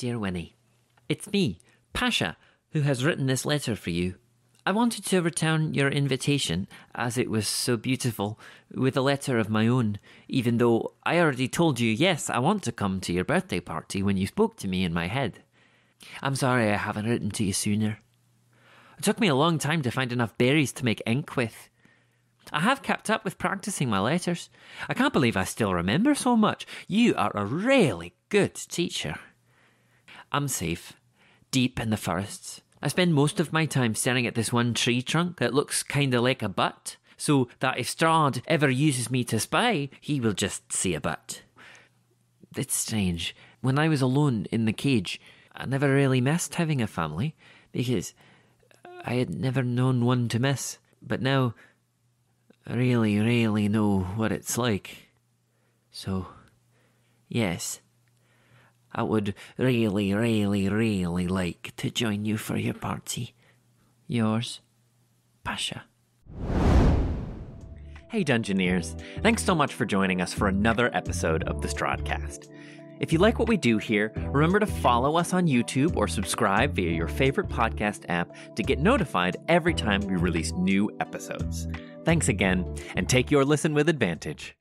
Dear Winnie, it's me, Pasha, who has written this letter for you. I wanted to return your invitation, as it was so beautiful, with a letter of my own, even though I already told you, yes, I want to come to your birthday party when you spoke to me in my head. I'm sorry I haven't written to you sooner. It took me a long time to find enough berries to make ink with. I have kept up with practicing my letters. I can't believe I still remember so much. You are a really good teacher. I'm safe, deep in the forests. I spend most of my time staring at this one tree trunk that looks kinda like a butt, so that if Strahd ever uses me to spy, he will just see a butt. It's strange. When I was alone in the cage, I never really missed having a family, because I had never known one to miss. But now, I really, really know what it's like. So, yes. I would really, really, really like to join you for your party. Yours, Pasha. Hey, Dungeoneers. Thanks so much for joining us for another episode of the Strahdcast. If you like what we do here, remember to follow us on YouTube or subscribe via your favorite podcast app to get notified every time we release new episodes. Thanks again, and take your listen with advantage.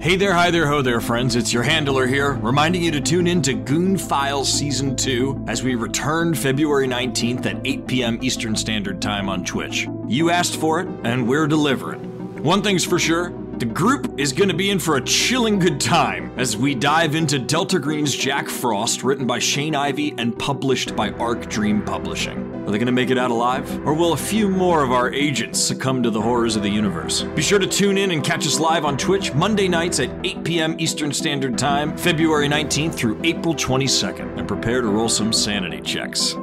Hey there, hi there, ho there, friends. It's your handler here, reminding you to tune in to Goon Files Season 2 as we return February 19th at 8 p.m. Eastern Standard Time on Twitch. You asked for it, and we're delivering. One thing's for sure the group is going to be in for a chilling good time as we dive into Delta Green's Jack Frost, written by Shane Ivey and published by Arc Dream Publishing. Are they going to make it out alive? Or will a few more of our agents succumb to the horrors of the universe? Be sure to tune in and catch us live on Twitch Monday nights at 8 p.m. Eastern Standard Time, February 19th through April 22nd, and prepare to roll some sanity checks.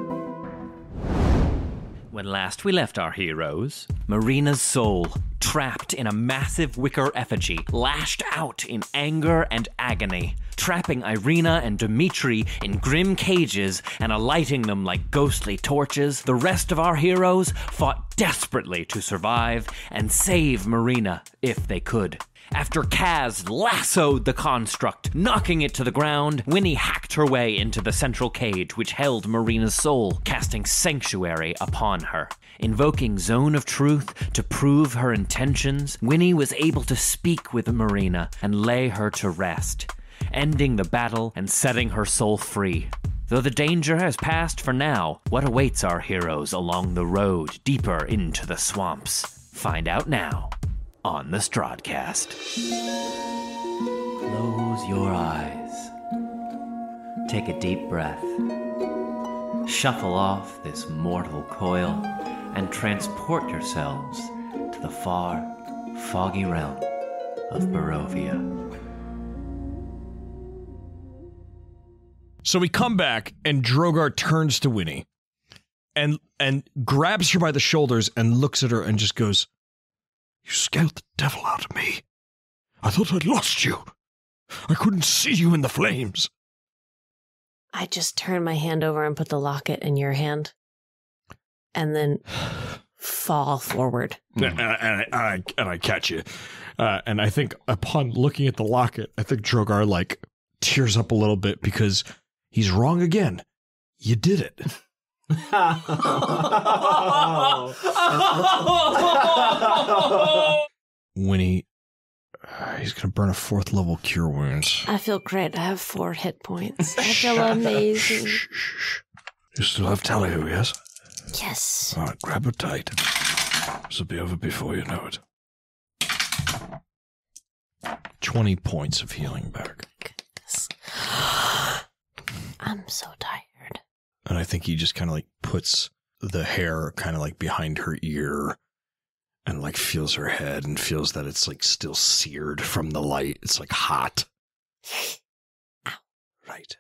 When last we left our heroes, Marina's soul, trapped in a massive wicker effigy, lashed out in anger and agony, trapping Irina and Dmitri in grim cages and alighting them like ghostly torches. The rest of our heroes fought desperately to survive and save Marina if they could. After Kaz lassoed the construct, knocking it to the ground, Winnie hacked her way into the central cage which held Marina's soul, casting sanctuary upon her. Invoking Zone of Truth to prove her intentions, Winnie was able to speak with Marina and lay her to rest, ending the battle and setting her soul free. Though the danger has passed for now, what awaits our heroes along the road deeper into the swamps? Find out now on the Strahdcast. Close your eyes. Take a deep breath. Shuffle off this mortal coil and transport yourselves to the far, foggy realm of Barovia. So we come back, and Drogar turns to Winnie, and and grabs her by the shoulders and looks at her and just goes, "You scared the devil out of me. I thought I'd lost you. I couldn't see you in the flames." I just turn my hand over and put the locket in your hand and then fall forward. And, and I, and, I, and I catch you, uh, and I think upon looking at the locket, I think Drogar like tears up a little bit because he's wrong again. You did it. Winnie, uh, he's gonna burn a fourth level cure wounds. I feel great. I have four hit points. I feel amazing. Shh, shh, shh. You still have Tally-Ho, yes? Yes. All right, grab her tight. This will be over before you know it. 20 points of healing back. Goodness. I'm so tired. And I think he just kind of like puts the hair kind of like behind her ear and like feels her head and feels that it's like still seared from the light. It's like hot. Right.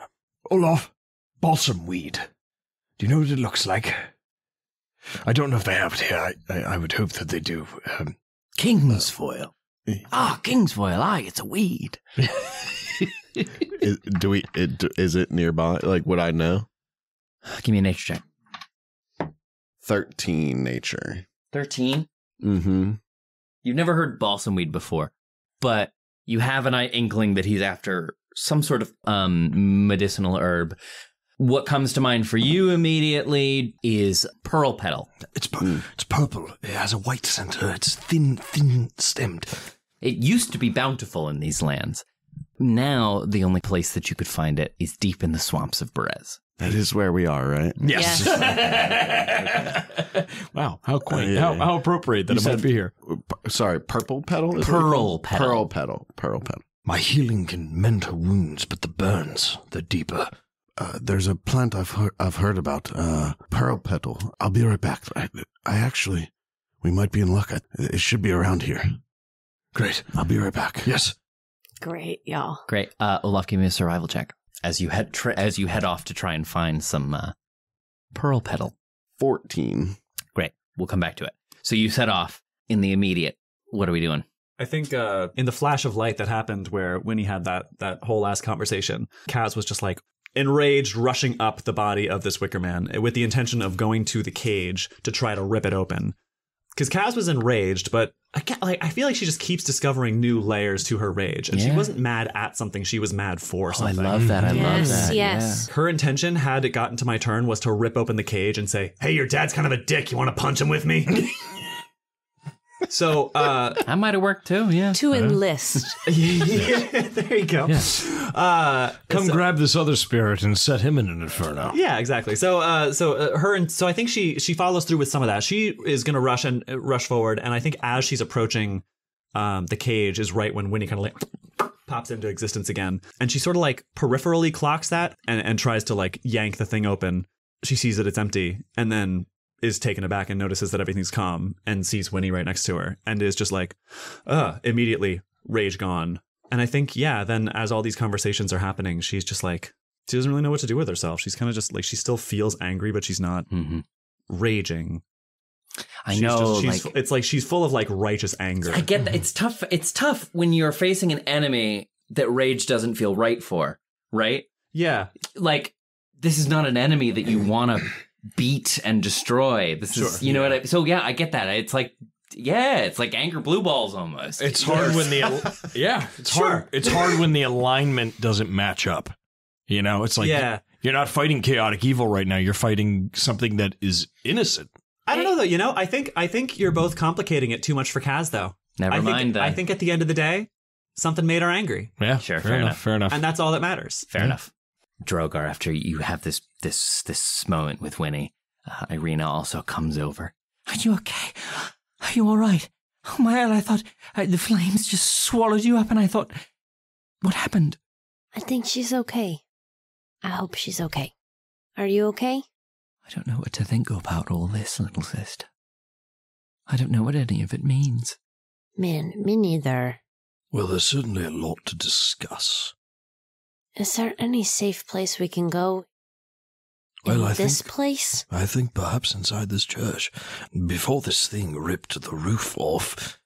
Uh, Olaf, balsam weed. Do you know what it looks like? I don't know if they have it here. I, I, I would hope that they do. Um, Kingsfoil. Ah, Kingsfoil. Aye, it's a weed. Is, do we? It, is it nearby? Like, would I know? Give me a nature check. Thirteen nature. 13. Mm-hmm. You've never heard balsam weed before, but you have an inkling that he's after some sort of um, medicinal herb. What comes to mind for you immediately is pearl petal. It's pu- it's purple. It has a white center. It's thin, thin stemmed. It used to be bountiful in these lands. Now, the only place that you could find it is deep in the swamps of Berez. That is where we are, right? Yes. wow, how quaint. Yeah. How, how appropriate that You it might said- be here. P- Sorry, purple petal. Is that what you Pearl petal. Pearl petal. Pearl petal. My healing can mend her wounds, but the burns, they're deeper. Uh, there's a plant I've heard, I've heard about. Uh, pearl petal. I'll be right back. I, I actually, we might be in luck. I, it should be around here. Great. I'll be right back. Yes. Great, y'all. Great. Uh, Olaf, give me a survival check as you head tr- as you head off to try and find some uh, pearl petal. Fourteen. Great. We'll come back to it. So you set off in the immediate. What are we doing? I think uh, in the flash of light that happened where Winnie had that that whole last conversation, Kaz was just like enraged, rushing up the body of this Wicker Man with the intention of going to the cage to try to rip it open. Because Kaz was enraged, but I can't, like I feel like she just keeps discovering new layers to her rage, and she wasn't mad at something; she was mad for Oh, I love that. I love that. yes. Her intention, had it gotten to my turn, was to rip open the cage and say, "Hey, your dad's kind of a dick. You want to punch him with me?" so, uh, Yeah. That might have worked too. Yeah. To enlist. there you go. Uh, Come so- grab this other spirit and set him in an inferno. Yeah, exactly. So, uh, so uh, her and so I think she she follows through with some of that. She is going to rush and uh, rush forward, and I think as she's approaching um, the cage is right when Winnie kind of like pops into existence again, and she sort of like peripherally clocks that and and tries to like yank the thing open. She sees that it's empty, and then is taken aback and notices that everything's calm and sees Winnie right next to her and is just like, uh, immediately rage gone. And I think, yeah, then as all these conversations are happening, she's just like, she doesn't really know what to do with herself. She's kind of just like, she still feels angry, but she's not hmm raging. I She's know. just- she's, like, it's like she's full of like righteous anger. I get that. It's tough. It's tough when you're facing an enemy that rage doesn't feel right for. Right. Yeah. Like this is not an enemy that you want to beat and destroy. This is, you know yeah. what I. So yeah, I get that. It's like. Yeah, it's like anger blue balls almost. It's hard when the yeah, it's Sure. hard. It's hard when the alignment doesn't match up. You know, it's like yeah. you're not fighting chaotic evil right now. You're fighting something that is innocent. I don't know though. You know, I think I think you're both complicating it too much for Kaz though. Never I think, mind then. I think at the end of the day, something made her angry, Yeah, Sure, fair, fair enough, enough. Fair enough. and that's all that matters. Fair enough. Drogar, after you have this this this moment with Winnie, uh, Irina also comes over. Are you okay? Are you all right? Oh my god! I thought uh, the flames just swallowed you up, and I thought, what happened? I think she's okay. I hope she's okay. Are you okay? I don't know what to think about all this, little sister. I don't know what any of it means. Man, me neither. Well, there's certainly a lot to discuss. Is there any safe place we can go? Well, in I this think- place? I think perhaps inside this church, before this thing ripped the roof off,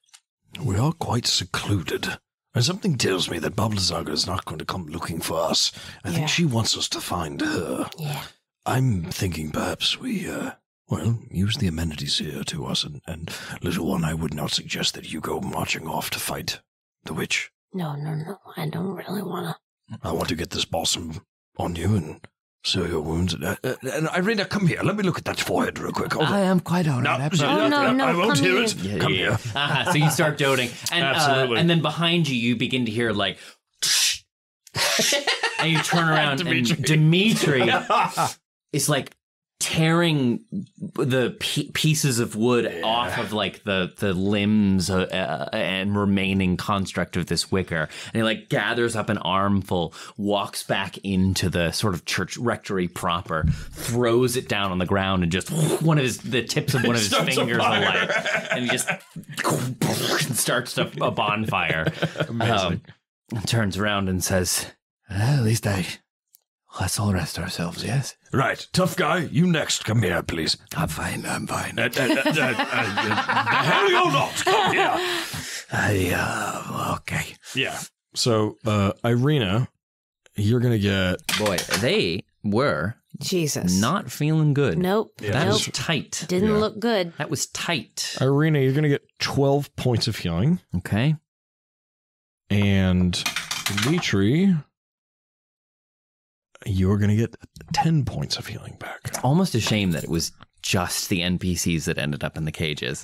we are quite secluded. And something tells me that Baba Lysaga is not going to come looking for us. I Yeah. think she wants us to find her. Yeah. I'm thinking perhaps we, uh, well, use the amenities here to us. And, and little one, I would not suggest that you go marching off to fight the witch. No, no, no. I don't really want to. I want to get this balsam on you and sew your wounds. Uh, uh, and Irina, come here. Let me look at that forehead real quick. Hold on. I am quite all right. I No, promise. Oh, no, no, I won't come hear here. it. Come here. Uh-huh, so you start doting, and uh, Absolutely. and then behind you, you begin to hear like, and you turn around, and Dimitri is like tearing the p- pieces of wood off of like the the limbs uh, uh, and remaining construct of this wicker and he like gathers up an armful walks back into the sort of church rectory proper throws it down on the ground and just one of his the tips of one of his fingers alight and he just starts a, a bonfire um, turns around and says Well, at least I. Let's all rest ourselves, yes? Right, tough guy, you next. Come here, please. I'm fine, I'm fine. Uh, uh, uh, uh, uh, the hell you're not. Come here. I, uh, okay. Yeah. So, uh, Irina, you're gonna get boy they were Jesus. not feeling good Nope. that nope. was tight Didn't Yeah. look good. that was tight Irina. You're gonna get 12 points of healing, okay and Dimitri, you're going to get 10 points of healing back. It's Almost a shame that it was just the NPCs that ended up in the cages.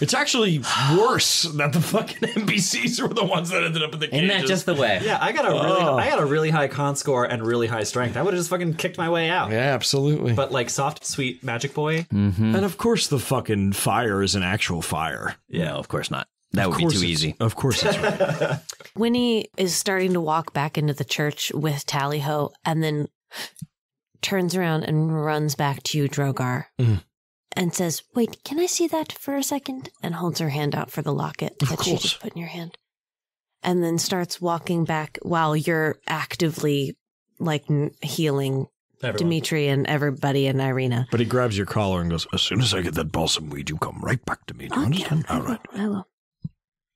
It's actually worse that the fucking NPCs were the ones that ended up in the cages. Isn't that just the way? Yeah, I got a really, I got a really high con score and really high strength. I would have just fucking kicked my way out. Yeah, absolutely. But like soft, sweet magic boy. Mm-hmm. and of course, the fucking fire is an actual fire. Yeah, of course not. That Of would be too easy. Of course, it's right. Winnie is starting to walk back into the church with Tallyho and then turns around and runs back to you, Drogar, Mhm. and says, Wait, can I see that for a second? And holds her hand out for the locket Of that she course. just put in your hand. And then starts walking back while you're actively like healing Everyone. Dimitri and everybody and Irina. but he grabs your collar and goes, As soon as I get that balsam weed, you come right back to me. Do you understand? I All. I will.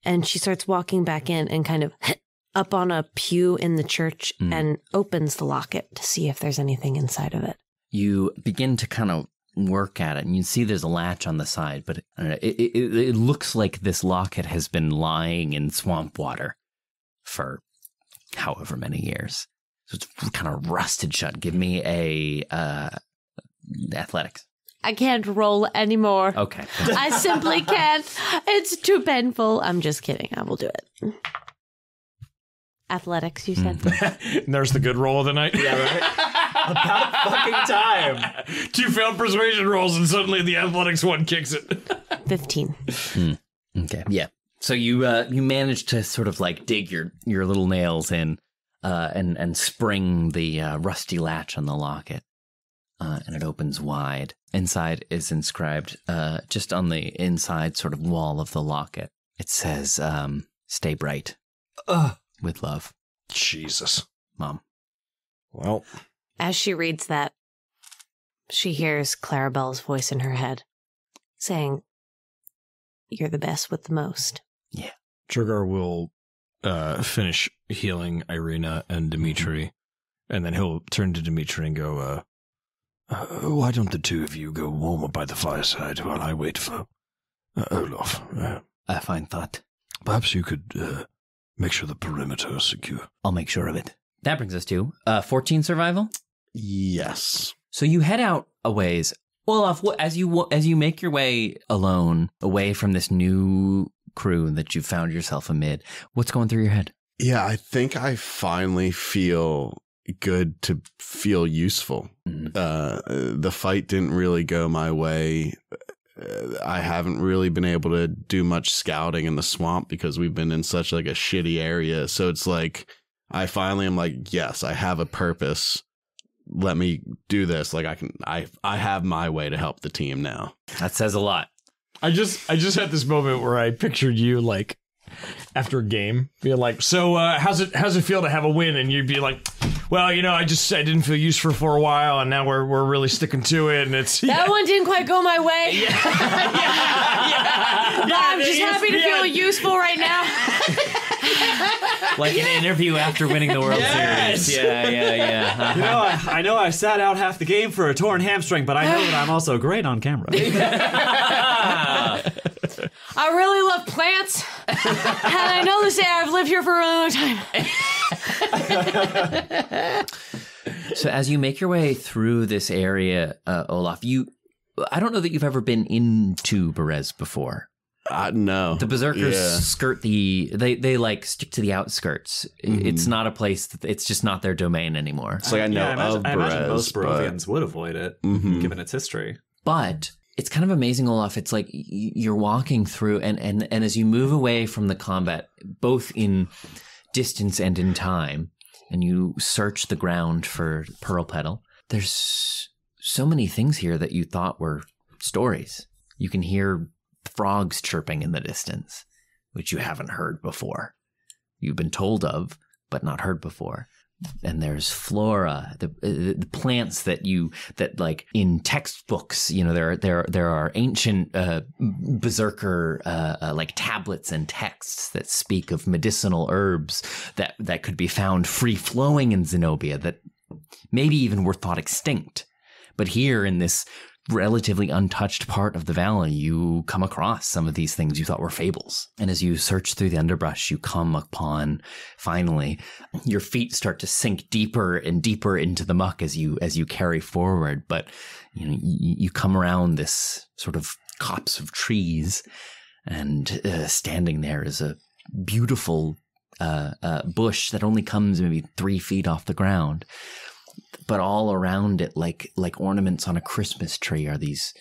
And she starts walking back in and kind of up on a pew in the church Mm. and opens the locket to see if there's anything inside of it. You begin to kind of work at it, and you see there's a latch on the side, but uh, it, it, it, it looks like this locket has been lying in swamp water for however many years. So it's kind of rusted shut. Give me a uh, athletics. I can't roll anymore. Okay. I simply can't. It's too painful. I'm just kidding. I will do it. Athletics, you said? and there's the good roll of the night. Yeah, right. About fucking time. Two failed persuasion rolls, and suddenly the athletics one kicks it. 15. Okay. Yeah. So you uh, you manage to sort of like dig your your little nails in, uh, and and spring the uh, rusty latch on the locket, uh, and it opens wide. Inside is inscribed, uh, just on the inside sort of wall of the locket. It says, um, "Stay bright Ugh. with love, Jesus. Mom." Well, As she reads that, she hears Clarabelle's voice in her head saying, You're the best with the most. Drogar will uh, finish healing Irina and Dimitri, and then he'll turn to Dimitri and go, uh, uh, Why don't the two of you go warm up by the fireside while I wait for uh, Olaf? Uh, A fine thought. perhaps you could uh, make sure the perimeter is secure. I'll make sure of it. That brings us to uh, fourteen survival. Yes. So you head out a ways. Olaf, what, as you as you make your way alone away from this new crew that you found yourself amid, what's going through your head? Yeah, I think I finally feel good to feel useful. Mhm. Uh, the fight didn't really go my way. Uh, I haven't really been able to do much scouting in the swamp because we've been in such like a shitty area. So it's like I finally am like, yes, I have a purpose. Let me do this. Like I can, I, I have my way to help the team now. That says a lot. I just I just had this moment where I pictured you like after a game being like, "So uh, how's it how's it feel to have a win?" And you'd be like, "Well, you know, I just I didn't feel useful for a while, and now we're we're really sticking to it, and it's That one didn't quite go my way. Yeah, yeah, but I'm just happy to feel useful right now. Like an interview after winning the World Yes! Series. Yeah, yeah, yeah. Uh-huh. You know, I, I know I sat out half the game for a torn hamstring, but I know that I'm also great on camera. I really love plants. and I know this air. I've lived here for a really long time. So as you make your way through this area, uh, Olaf, you I don't know that you've ever been into Berez before. Uh, no, The berserkers Yeah. skirt the they they like stick to the outskirts. It's not a place that it's just not their domain anymore. It's like I know yeah, I imagine, of I imagine Berez, most but- would avoid it, Mhm. given its history. but it's kind of amazing olaf. It's like you're walking through and and and as you move away from the combat both in distance and in time and you search the ground for pearl petal there's so many things here that you thought were stories. You can hear frogs chirping in the distance which you haven't heard before. You've been told of but not heard before and there's flora the, uh, the plants that you that like in textbooks you know there are there there are ancient uh, berserker uh, uh, like tablets and texts that speak of medicinal herbs that that could be found free flowing in Zenobia that maybe even were thought extinct. But here in this relatively untouched part of the valley, you come across some of these things you thought were fables. And as you search through the underbrush, you come upon finally your feet start to sink deeper and deeper into the muck as you as you carry forward. But you know you, you come around this sort of copse of trees, and uh, standing there is a beautiful uh, uh, bush that only comes maybe three feet off the ground but all around it, like like ornaments on a Christmas tree, are these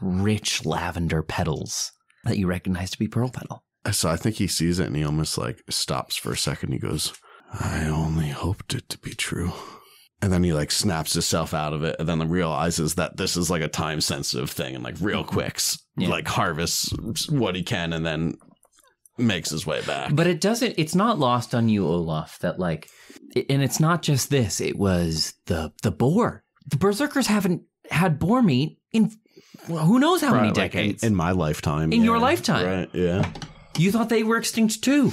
rich lavender petals that you recognize to be pearl petal. So I think he sees it and he almost like stops for a second. He goes, I only hoped it to be true. And then he like snaps himself out of it and then realizes that this is like a time sensitive thing and like real mm-hmm. quicks Yeah. like harvests what he can and then makes his way back. But it doesn't. It's not lost on you, Olaf, that like, and it's not just this. It was the the boar. The berserkers haven't had boar meat in well, who knows how many Right, like, in- decades. in, my lifetime. In your lifetime. Right. Yeah. You thought they were extinct too.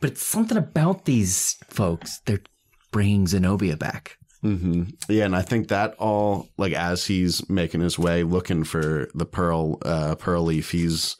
But it's something about these folks. They're bringing Zenobia back. hmm Yeah, and I think that all like as he's making his way looking for the pearl uh pearl leaf, he's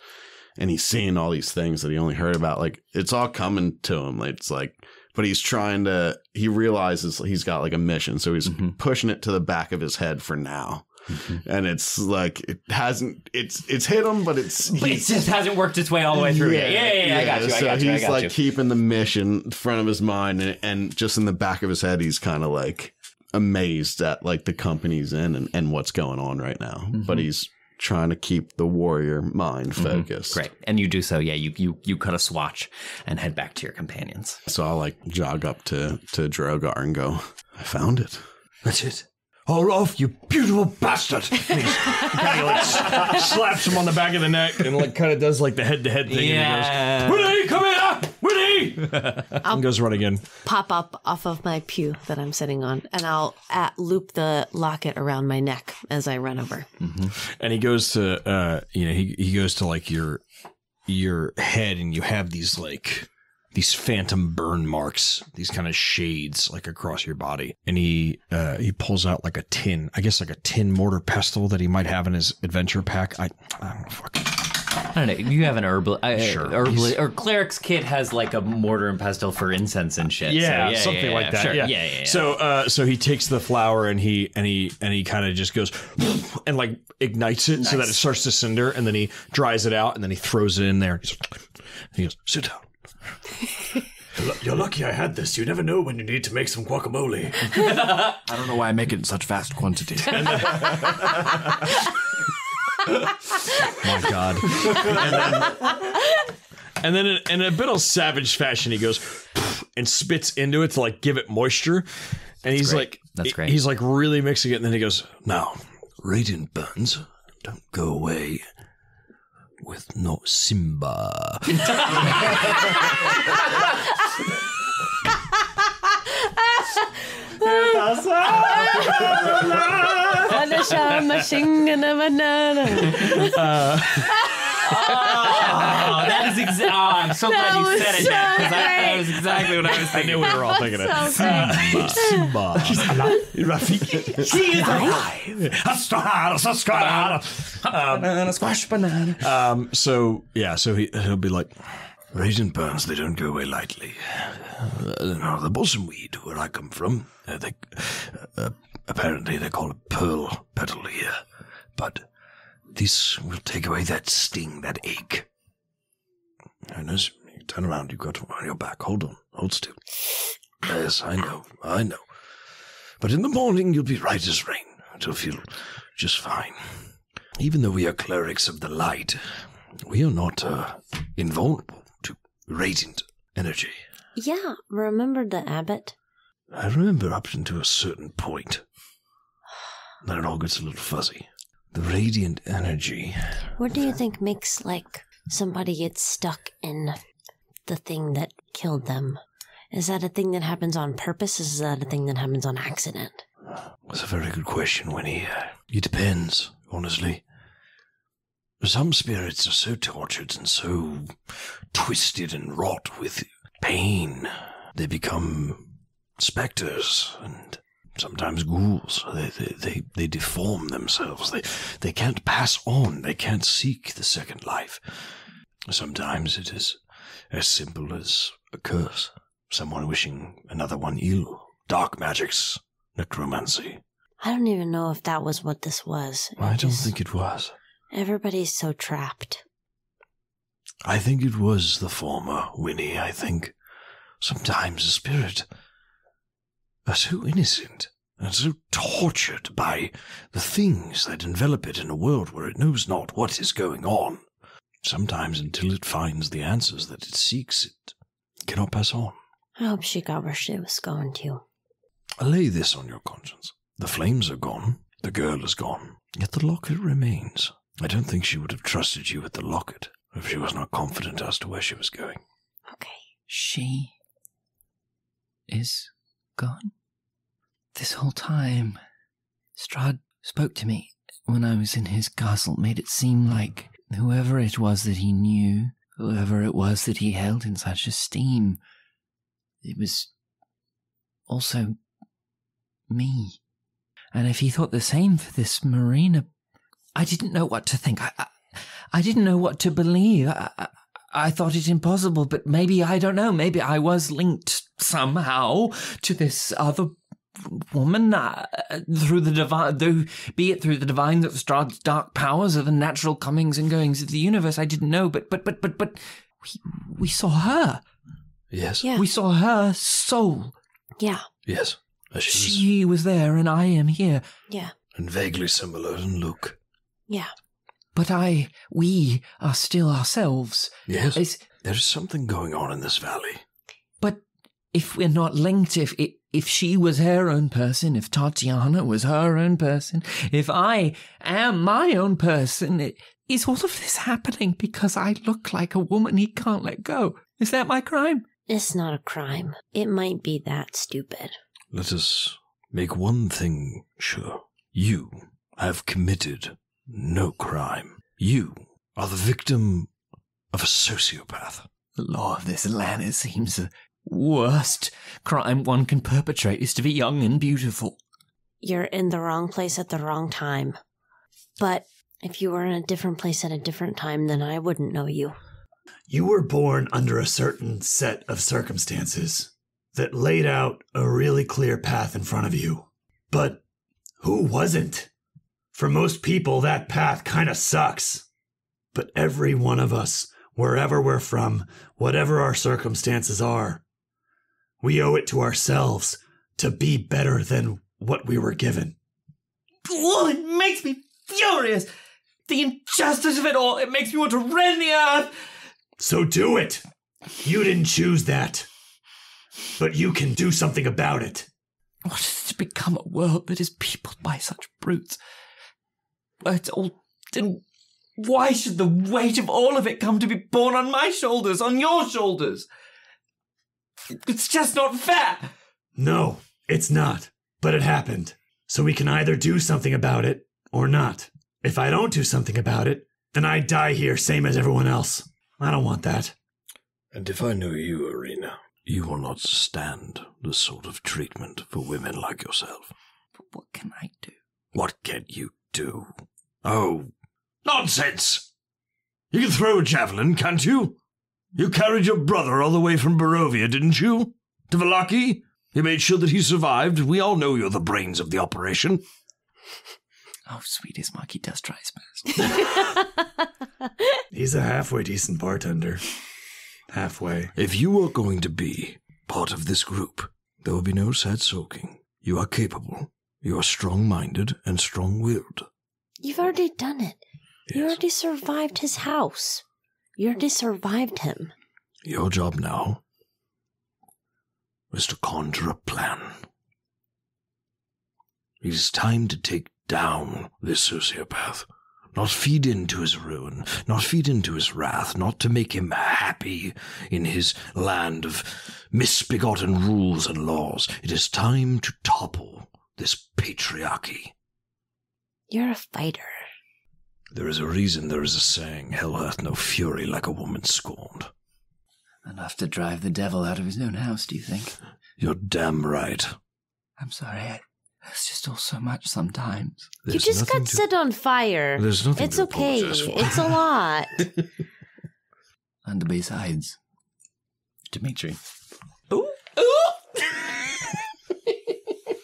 and he's seeing all these things that he only heard about. Like it's all coming to him. It's like but he's trying to he realizes he's got like a mission, so he's Mhm. pushing it to the back of his head for now. Mhm. And it's like it hasn't it's it's hit him, but it's But it just hasn't worked its way all the way through yet. Yeah, yeah, yeah, I got you. I so got you. He's got like you. keeping the mission in front of his mind, and, and just in the back of his head, he's kind of like amazed at like the company he's in and, and what's going on right now. But he's trying to keep the warrior mind mm-hmm. focused. Great. And you do so, yeah. You you you cut a swatch and head back to your companions. So I'll like jog up to to Drogar and go, I found it. That's it. Olaf, you beautiful bastard! And he's kind of like s- slaps him on the back of the neck and like kind of does like the head to head thing. And he goes, Winnie, come here! Winnie! and goes run again. Pop up off of my pew that I'm sitting on, and I'll uh, loop the locket around my neck as I run over. and he goes to uh you know he he goes to like your your head and you have these like these phantom burn marks these kind of shades like across your body and he uh he pulls out like a tin i guess like a tin mortar pestle that he might have in his adventure pack i i don't know fuck. I don't know. You have an herbal, uh, Sure. herbal or cleric's kit has like a mortar and pestle for incense and shit. So, yeah, something yeah, like yeah, that. Sure. Yeah. yeah, yeah, yeah. So, uh, so he takes the flower and he and he and he kind of just goes and like ignites it so that it starts to cinder, and then he dries it out, and then he throws it in there. He goes, "Sit down." You're lucky I had this. You never know when you need to make some guacamole. I don't know why I make it in such vast quantity. My God. and then, and then in, in a bit of savage fashion, he goes and spits into it to like give it moisture. And he's great. like, That's great. He's like really mixing it, and then he goes, "Now, radiant burns don't go away with no Simba." Oh, that is exactly. Oh, I'm so glad you was said it. so man, 'cause that was exactly what I was I thinking. knew we were all thinking it. So great. Simba. Rafiki. He is alive. banana, squash banana. Um, so yeah, so he he'll be like, radiant burns they don't go away lightly. Uh, no, the balsam weed where I come from, uh, they uh, apparently they call it pearl petal here, but this will take away that sting, that ache. As you turn around, you've got on your back. Hold on, hold still. Yes, I know, I know. But in the morning, you'll be right as rain. You'll feel just fine. Even though we are clerics of the light, we are not uh, invulnerable to radiant energy. Yeah, remember the abbot? I remember up until a certain point. Then it all gets a little fuzzy. The radiant energy. What do you think makes like somebody get stuck in the thing that killed them? Is that a thing that happens on purpose? Is that a thing that happens on accident? That's a very good question, Winnie. Uh, it depends, honestly. Some spirits are so tortured and so twisted and wrought with pain, they become specters and sometimes ghouls. They, they, they, they deform themselves. They, they can't pass on. They can't seek the second life. Sometimes it is as simple as a curse. Someone wishing another one ill. Dark magics. Necromancy. I don't even know if that was what this was. I don't think it was. Everybody's so trapped. I think it was the former, Winnie, I think. Sometimes a spirit are so innocent and so tortured by the things that envelop it in a world where it knows not what is going on. Sometimes until it finds the answers that it seeks, it cannot pass on. I hope she got where she was going to. I lay this on your conscience. The flames are gone, the girl is gone, yet the locket remains. I don't think she would have trusted you with the locket if she was not confident as to where she was going. Okay. She is gone. This whole time, Strahd spoke to me when I was in his castle, made it seem like whoever it was that he knew, whoever it was that he held in such esteem, it was also me. And if he thought the same for this Marina, I didn't know what to think. I, I, I didn't know what to believe. I, I, I thought it impossible, but maybe, I don't know, maybe I was linked somehow to this other woman uh, through the divine, though, be it through the divine Strahd's dark powers or the natural comings and goings of the universe. I didn't know, but, but, but, but, but, we, we saw her. Yes? Yeah. We saw her soul. Yeah. Yes. As she was, was there and I am here. Yeah. and vaguely similar in look. Yeah. But I, we are still ourselves. Yes. It's, There's something going on in this valley. But if we're not linked, if if, if she was her own person, if Tatiana was her own person, if I am my own person, it, is all of this happening because I look like a woman he can't let go? Is that my crime? It's not a crime. It might be that stupid. Let us make one thing sure. You have committed no crime. You are the victim of a sociopath. The law of this land, it seems the worst crime one can perpetrate is to be young and beautiful. You're in the wrong place at the wrong time. But if you were in a different place at a different time, then I wouldn't know you. You were born under a certain set of circumstances that laid out a really clear path in front of you. But who wasn't? For most people, that path kind of sucks. But every one of us, wherever we're from, whatever our circumstances are, we owe it to ourselves to be better than what we were given. Oh, it makes me furious! The injustice of it all, it makes me want to rend the earth! So do it. You didn't choose that. But you can do something about it. What is to become a world that is peopled by such brutes? It's all. Then why should the weight of all of it come to be borne on my shoulders, on your shoulders? It's just not fair! No, it's not. But it happened. So we can either do something about it or not. If I don't do something about it, then I die here same as everyone else. I don't want that. And if I know you, Irina, you will not stand the sort of treatment for women like yourself. But what can I do? What can you do? Oh, nonsense! You can throw a javelin, can't you? You carried your brother all the way from Barovia, didn't you? To Vallaki? You made sure that he survived. We all know you're the brains of the operation. Oh, sweetest Marky does try his best. He's a halfway decent bartender. Halfway. If you are going to be part of this group, there will be no sad soaking. You are capable. You are strong minded and strong willed. You've already done it. You already survived his house. You already survived him. Your job now is to conjure a plan. It is time to take down this sociopath. Not feed into his ruin, not feed into his wrath, not to make him happy in his land of misbegotten rules and laws. It is time to topple this patriarchy. You're a fighter. There is a reason there is a saying, Hell hath no fury like a woman scorned. Enough to drive the devil out of his own house, do you think? You're damn right. I'm sorry. I, It's just all so much sometimes. you just got to- set on fire. There's nothing It's to okay. for. It's a lot. And besides, Dimitri.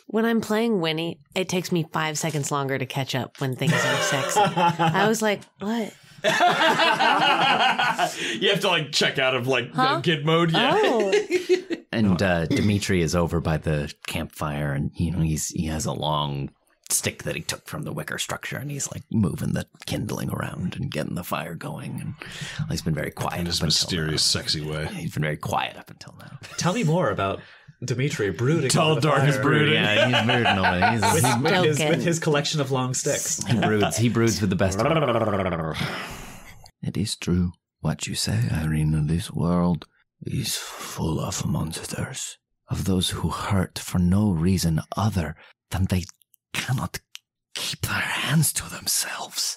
when I'm playing Winnie, it takes me five seconds longer to catch up when things are sexy. I was like, what? you have to like check out of like Huh? kid mode. Yeah. Oh. And uh, Dimitri is over by the campfire, and you know he's he has a long stick that he took from the wicker structure, and he's like moving the kindling around and getting the fire going. And he's been very quiet. In his mysterious, sexy way. now. He's been very quiet up until now. Tell me more about Dimitri brooding. Tall, dark, fire. is brooding. Yeah, he's brooding away. He's, With, he, with his, with his collection of long sticks. he broods. He broods with the best. It is true what you say, Irina. This world is full of monsters, of those who hurt for no reason other than they cannot keep their hands to themselves.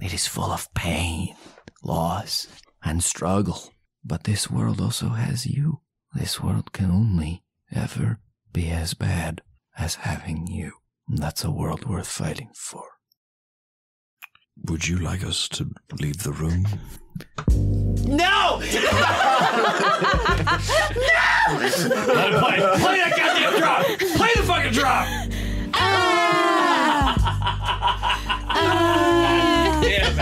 It is full of pain, loss, and struggle. But this world also has you. This world can only ever be as bad as having you. That's a world worth fighting for. Would you like us to leave the room? No! no! Let it play. Play that goddamn drop. Play the fucking drop. damn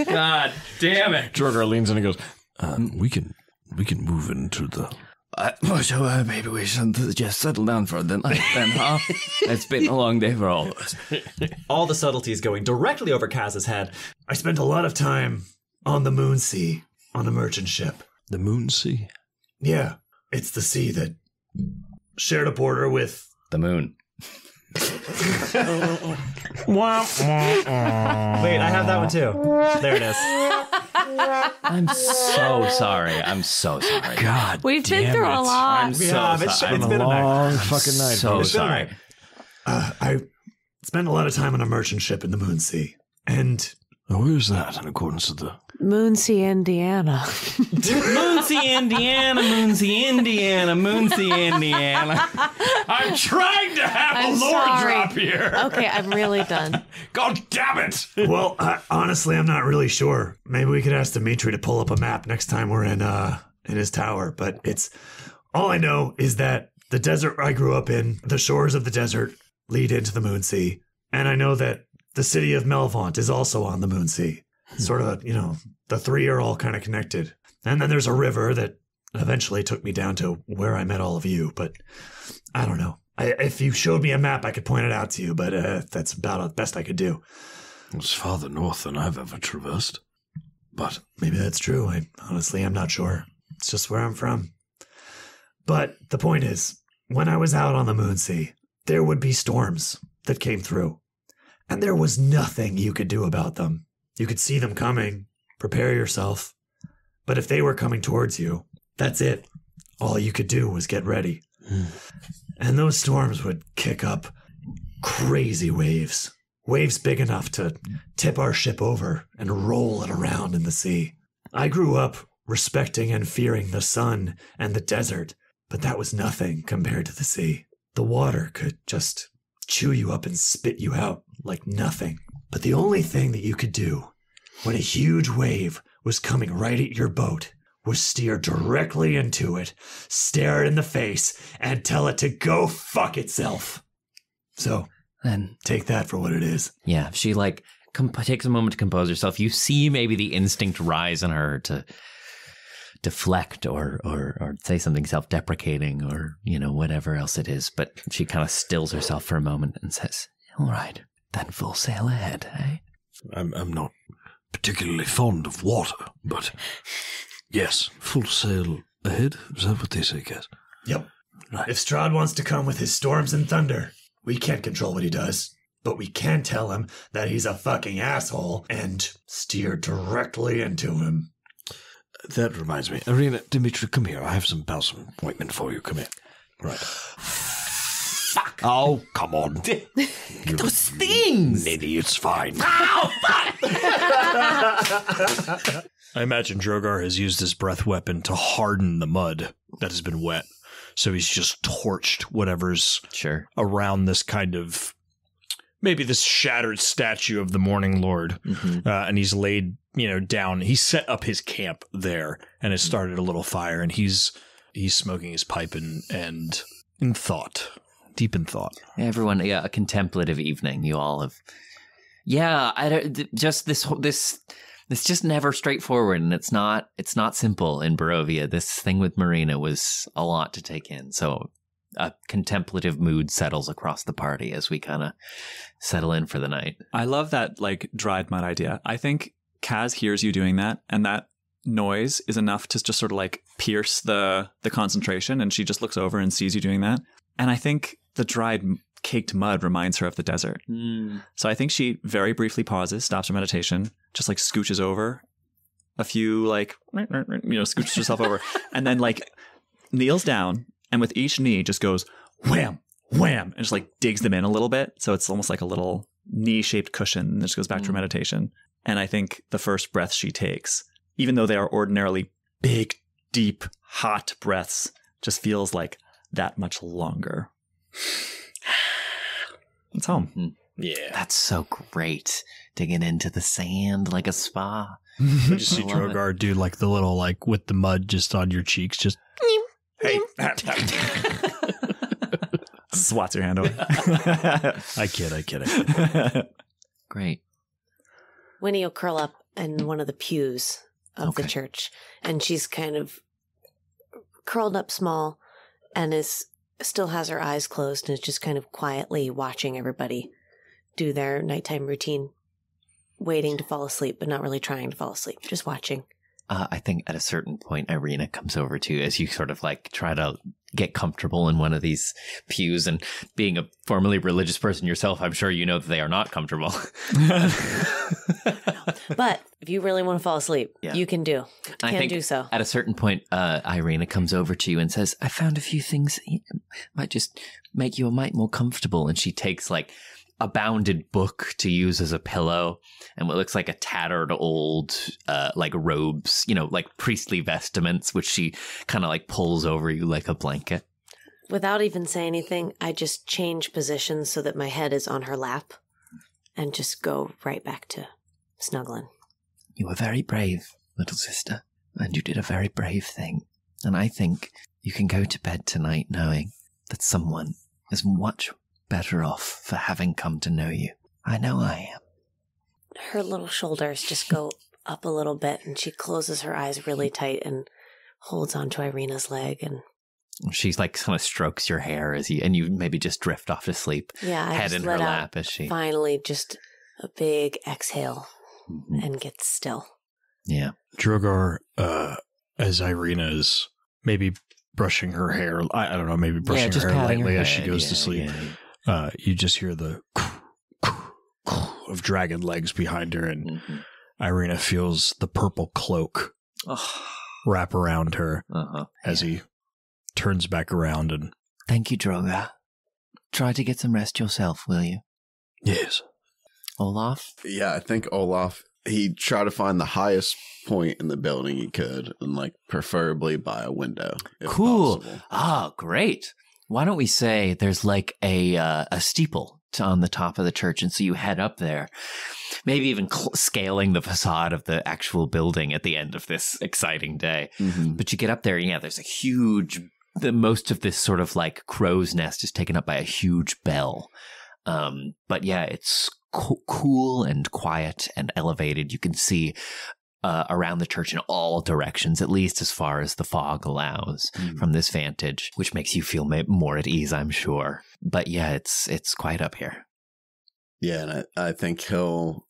it. God damn it. Drogar leans in and goes, um, "We can, we can move into the." Uh, so uh, maybe we should just settle down for the night then, huh? it's been a long day for all of us. All the subtleties going directly over Kaz's head. I spent a lot of time on the Moon Sea on a merchant ship. The Moon Sea. Yeah, it's the sea that shared a border with. The moon. Wait, I have that one too. There it is. I'm so sorry. I'm so sorry. God, We've been damn through it. a lot. I'm so Yeah, it's- sorry. it's been a night. long fucking night. So It's been a sorry. night. Uh, I spent a lot of time on a merchant ship in the Moon Sea. And Now, where's that in accordance to the? Moon Sea, Indiana. Moonsea, Indiana, Moonsea, Indiana, Moonsea, Indiana. I'm trying to have I'm a lore sorry. drop here. Okay, I'm really done. God damn it. well, I, honestly, I'm not really sure. Maybe we could ask Dimitri to pull up a map next time we're in uh in his tower. But it's all I know is that the desert I grew up in, the shores of the desert lead into the Moon Sea, and I know that the city of Melvaunt is also on the Moon Sea. Sort of, you know, the three are all kind of connected. And then there's a river that eventually took me down to where I met all of you. But I don't know. I, if you showed me a map, I could point it out to you. But uh, that's about the best I could do. It's farther north than I've ever traversed. But Maybe that's true. I honestly am not sure. It's just where I'm from. But the point is, when I was out on the moon sea, there would be storms that came through, and there was nothing you could do about them. You could see them coming, prepare yourself. But if they were coming towards you, that's it. All you could do was get ready. Hmm. And those storms would kick up crazy waves. Waves big enough to tip our ship over and roll it around in the sea. I grew up respecting and fearing the sun and the desert, but that was nothing compared to the sea. The water could just chew you up and spit you out like nothing. But the only thing that you could do when a huge wave was coming right at your boat was steer directly into it, stare it in the face, and tell it to go fuck itself. So Then take that for what it is. Yeah, she like comp- takes a moment to compose herself. You see maybe the instinct rise in her to deflect or or or say something self-deprecating or you know whatever else it is, but she kind of stills herself for a moment and says, all right, then full sail ahead, eh? I'm, I'm not particularly fond of water. But yes, full sail ahead. Is that what they say, Kaz? Yep. Right. If Strahd wants to come with his storms and thunder, we can't control what he does. But we can tell him that he's a fucking asshole and steer directly into him. That reminds me, Irina, Dimitri, come here. I have some balsam ointment for you. Come here. Right. Fuck. Oh, come on. "Those things. stings." it's fine. Oh, fuck! I imagine Drogar has used his breath weapon to harden the mud that has been wet. So he's just torched whatever's Sure. around this kind of maybe this shattered statue of the Morning Lord. Mm-hmm. Uh, and he's laid, you know, down. He set up his camp there and has started a little fire. And he's he's smoking his pipe and and in thought, deep in thought. Everyone, yeah, a contemplative evening. You all have, yeah. I don't just this whole- this. It's just never straightforward, and it's not. It's not simple in Barovia. This thing with Marina was a lot to take in. So, a contemplative mood settles across the party as we kind of settle in for the night. I love that like dried mud idea. I think Kaz hears you doing that, and that noise is enough to just sort of like pierce the the concentration, and she just looks over and sees you doing that. And I think the dried caked mud reminds her of the desert. Hmm. So I think she very briefly pauses, stops her meditation, just like scooches over a few like you know scooches herself over, and then like kneels down, and with each knee just goes wham wham and just like digs them in a little bit. So it's almost like a little knee shaped cushion and just goes back to her hmm. meditation. And I think the first breath she takes, even though they are ordinarily big, deep, hot breaths, just feels like that much longer. It's home. Hmm. Yeah. That's so great. Digging into the sand like a spa. I just see I love. Drogar do like the little like with the mud just on your cheeks, just Hey. Swats your hand away. I kid, I kid, I kid. Great. Winnie will curl up in one of the pews of Okay. the church, and she's kind of curled up small, and is still has her eyes closed, and is just kind of quietly watching everybody do their nighttime routine, waiting to fall asleep, but not really trying to fall asleep, just watching. Uh, I think at a certain point, Irina comes over to you as you sort of like try to get comfortable in one of these pews. And being a formerly religious person yourself, I'm sure you know that they are not comfortable. But if you really want to fall asleep, Yeah. you can do. I Can think do so. At a certain point, uh, Irina comes over to you and says, I found a few things that might just make you a mite more comfortable. And she takes like a bounded book to use as a pillow and what looks like a tattered old, uh, like robes, you know, like priestly vestments, which she kind of like pulls over you like a blanket. Without even saying anything, I just change positions so that my head is on her lap and just go right back to snuggling. You were very brave, little sister, and you did a very brave thing. And I think you can go to bed tonight knowing that someone is much better off for having come to know you. I know I am. Her little shoulders just go up a little bit and she closes her eyes really tight and holds onto Irina's leg and She's like kind of strokes your hair as you, and you maybe just drift off to sleep, yeah, I head just in her out lap as she. finally just a big exhale Mhm. and gets still. Yeah. Drogar, uh, as Irina is maybe brushing her hair, I, I don't know, maybe brushing her hair lightly as she goes to sleep. Uh, you just hear the of dragon legs behind her, and Mhm. Irina feels the purple cloak wrap around her Uh-huh. as he turns back around and Thank you, Droga. Try to get some rest yourself, will you? yes, Olaf? Yeah, I think Olaf he tried to find the highest point in the building he could, and like preferably by a window. if Cool. possible. Ah, great. Why don't we say there's like a uh, a steeple to, on the top of the church, and so you head up there, maybe even cl- scaling the facade of the actual building at the end of this exciting day. Mhm. But you get up there, and yeah, there's a huge. The most of this sort of like crow's nest is taken up by a huge bell. Um, but yeah, it's co- cool and quiet and elevated. You can see uh, around the church in all directions, at least as far as the fog allows Mhm. from this vantage, which makes you feel more at ease, I'm sure. But yeah, it's it's quite up here. Yeah, and I, I think he'll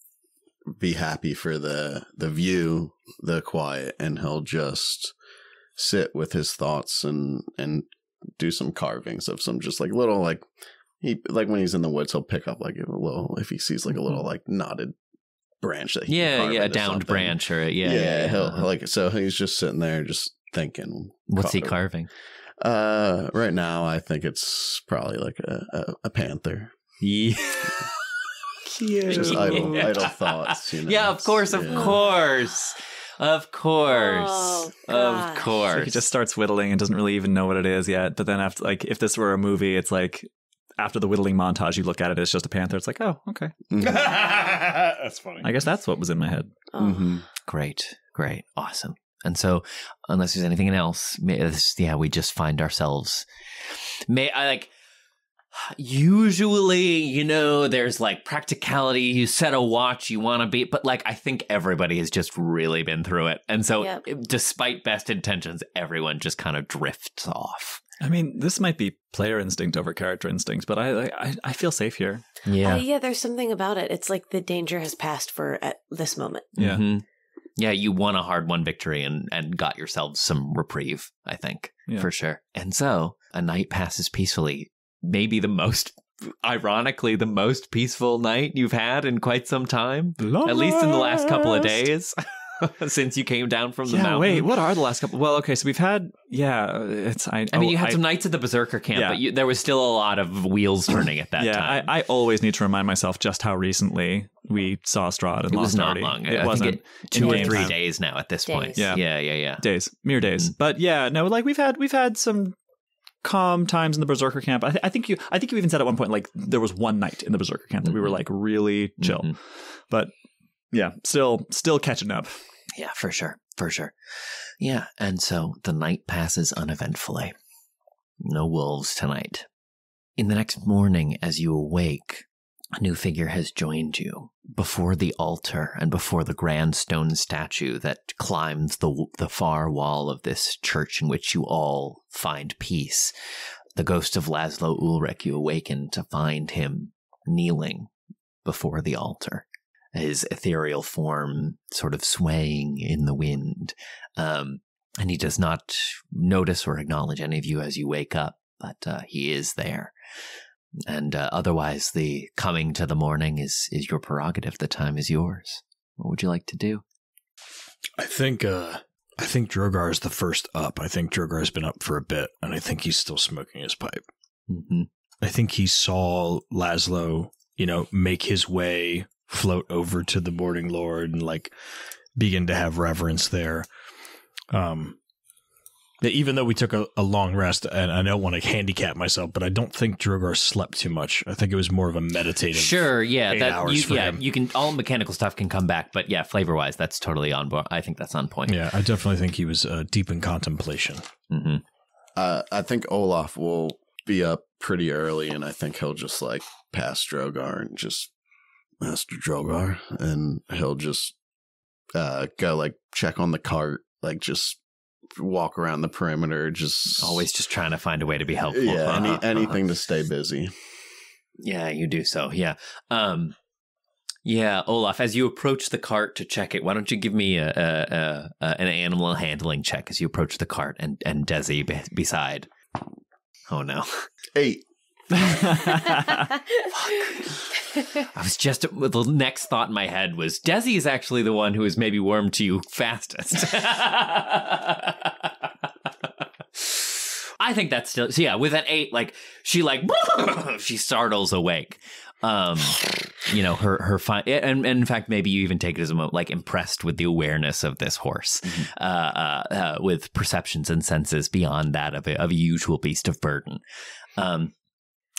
be happy for the the view, the quiet, and he'll just sit with his thoughts and and do some carvings of some just like little like he like when he's in the woods he'll pick up like a little if he sees like a little like knotted branch that he Yeah, yeah, a downed something. branch or yeah, Yeah, yeah. yeah, he'll uh-huh. like so he's just sitting there just thinking. What's he carving? Uh, right now I think it's probably like a a, a panther. Yeah. Just idle Yeah. idle thoughts. You know? Yeah, of course, of Yeah. course. Of course. Oh, of gosh. course. He just starts whittling and doesn't really even know what it is yet. But then after, like, if this were a movie, it's like after the whittling montage, you look at it, it's just a panther. It's like, oh, okay. That's funny. I guess that's what was in my head. Oh. Mm-hmm. Great, great, awesome. And so, unless there's anything else, yeah, we just find ourselves. May I like? Usually, you know, there's like practicality. You set a watch, you want to be, but like I think everybody has just really been through it, and so, Yep. despite best intentions, everyone just kind of drifts off. I mean, this might be player instinct over character instinct, but I I, I feel safe here. Yeah, Uh, yeah, there's something about it. It's like the danger has passed for at this moment. Yeah. Mhm. Yeah, you won a hard won victory and, and got yourselves some reprieve, I think, Yeah. for sure. And so a night passes peacefully. Maybe the most, ironically, the most peaceful night you've had in quite some time. At least in the last couple of days since you came down from the yeah, mountain. wait, what are the last couple? Well, okay, so we've had, yeah, it's, I, I mean, oh, you had I- some nights at the Berserker camp, Yeah. but you, there was still a lot of wheels turning at that yeah, time. I, I always need to remind myself just how recently we saw Strahd and it was Lost not Arty. long. It I wasn't it, two or three time. days now at this point. Yeah. yeah, yeah, yeah. days, mere days. Mm. But yeah, no, like we've had we've had some calm times in the Berserker camp. I, th- I think you I think you even said at one point like there was one night in the Berserker camp that we were Mhm. like really chill. Mhm. But yeah, still still catching up. Yeah, for sure. For sure. Yeah. And so the night passes uneventfully. No wolves tonight. In the next morning, as you awake, a new figure has joined you before the altar and before the grand stone statue that climbs the, the far wall of this church in which you all find peace. The ghost of Laszlo Ulrich, you awaken to find him kneeling before the altar his ethereal form sort of swaying in the wind. Um, and he does not notice or acknowledge any of you as you wake up, but uh, he is there. And uh, otherwise, the coming to the morning is is your prerogative. The time is yours. What would you like to do? I think uh I think Drogar is the first up. I think Drogar's been up for a bit, and I think he's still smoking his pipe. Mm-hmm. I think he saw Laszlo, you know, make his way, float over to the Morning Lord, and like begin to have reverence there. Um, even though we took a, a long rest, and I don't want to handicap myself, but I don't think Drogar slept too much. I think it was more of a meditative. Sure, yeah, eight that hours you, for yeah, him. you can all mechanical stuff can come back, but yeah, flavor wise, that's totally on board. I think that's on point. Yeah, I definitely think he was uh, deep in contemplation. hmm Uh, I think Olaf will be up pretty early, and I think he'll just like pass Drogar and just Master Drogar, and he'll just uh go like check on the cart, like just walk around the perimeter, just Always just trying to find a way to be helpful. yeah, Uh-huh, any, uh-huh. anything to stay busy. Yeah, you do so. Yeah. Um yeah, Olaf, as you approach the cart to check it, why don't you give me a, a, a, a an animal handling check as you approach the cart and and Desi be- beside. Oh no. Eight. I was just the next thought in my head was Desi is actually the one who has maybe warmed to you fastest. I think that's still so yeah, with an eight, like she like she startles awake. Um you know, her her fine and, and in fact maybe you even take it as a moment like impressed with the awareness of this horse. Uh, uh, uh with perceptions and senses beyond that of a of a usual beast of burden. Um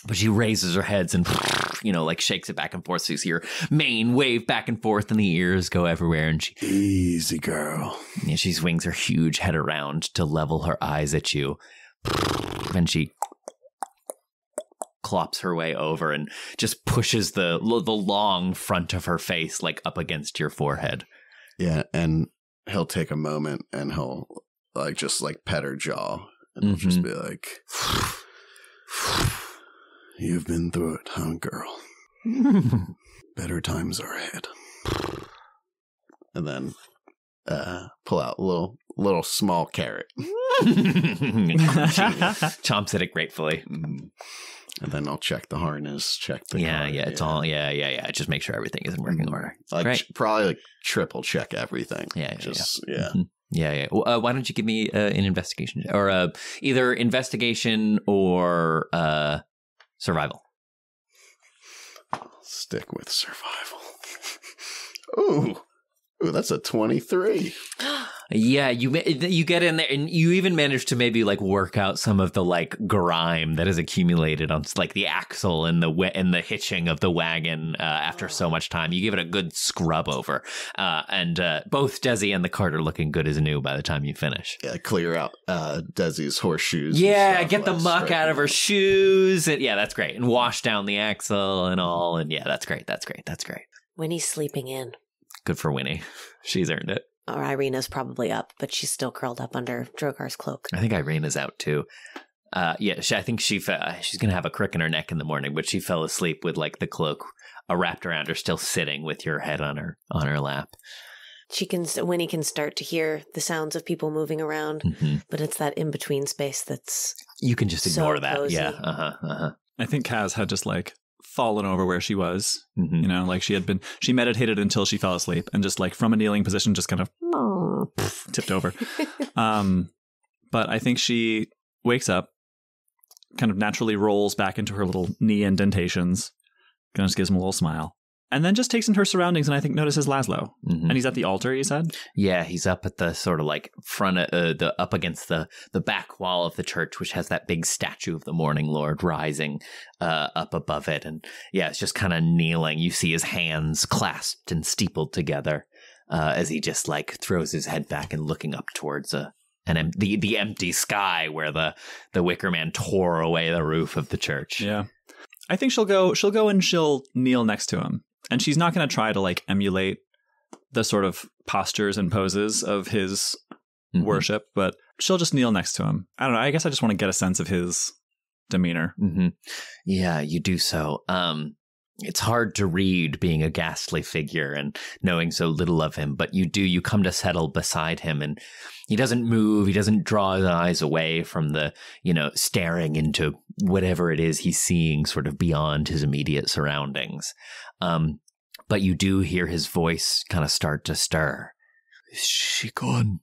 but she raises her heads and you know like shakes it back and forth. So you see her mane wave back and forth and the ears go everywhere and she Easy girl. yeah, she swings her huge head around to level her eyes at you. And she clops her way over and just pushes the the long front of her face like up against your forehead. Yeah, and he'll take a moment and he'll like just like pet her jaw and he'll just mm-hmm. be like, "You've been through it, huh, girl? Better times are ahead." And then uh, pull out a little little small carrot, she chomps at it gratefully Mm. and then I'll check the harness, check the yeah cart, yeah it's all yeah yeah yeah just make sure everything is in working order like Great. probably like triple check everything. Yeah, yeah, just yeah. Yeah, yeah. Well, uh, why don't you give me uh, an investigation or uh, either investigation or uh, survival? Stick with survival. Ooh, Ooh, that's a 23. Yeah, you you get in there and you even manage to maybe like work out some of the like grime that has accumulated on like the axle and the wa- and the hitching of the wagon uh, after so much time. You give it a good scrub over, uh, and uh, both Desi and the cart are looking good as new by the time you finish. Yeah, clear out uh, Desi's horseshoes. Yeah, stuff, get the like, muck straight out of her shoes. And, yeah, that's great. And wash down the axle and all. And yeah, that's great. That's great. That's great. Winnie's sleeping in. Good for Winnie. She's earned it. Or Irina's probably up, but she's still curled up under Drogar's cloak. I think Irina's out too. Uh, yeah, she, I think she fe- she's gonna have a crick in her neck in the morning, but she fell asleep with like the cloak uh, wrapped around her, still sitting with your head on her on her lap. She can Winnie can start to hear the sounds of people moving around, hmm but it's that in between space that's You can just So ignore that. cozy. Yeah. Uh huh. Uh huh. I think Kaz had just like fallen over where she was. hmm You know, like she had been, she meditated until she fell asleep and just like from a kneeling position, just kind of tipped over. Um, but I think she wakes up, kind of naturally rolls back into her little knee indentations, kind of just gives him a little smile, and then just takes in her surroundings and I think notices Laszlo. hmm And he's at the altar, you said? Yeah, he's up at the sort of like front, of, uh, the up against the the back wall of the church, which has that big statue of the Morning Lord rising uh, up above it, and yeah, it's just kind of kneeling. You see his hands clasped and steepled together uh, as he just like throws his head back and looking up towards a an em- the the empty sky where the the Wicker Man tore away the roof of the church. Yeah. I think she'll go she'll go and she'll kneel next to him. And she's not going to try to like emulate the sort of postures and poses of his Mhm. worship, but she'll just kneel next to him. I don't know. I guess I just want to get a sense of his demeanor. hmm Yeah, you do so. Um, it's hard to read being a ghastly figure and knowing so little of him, but you do. You come to settle beside him, and he doesn't move. He doesn't draw his eyes away from the, you know, staring into whatever it is he's seeing, sort of beyond his immediate surroundings. Um, but you do hear his voice kind of start to stir. Is she gone?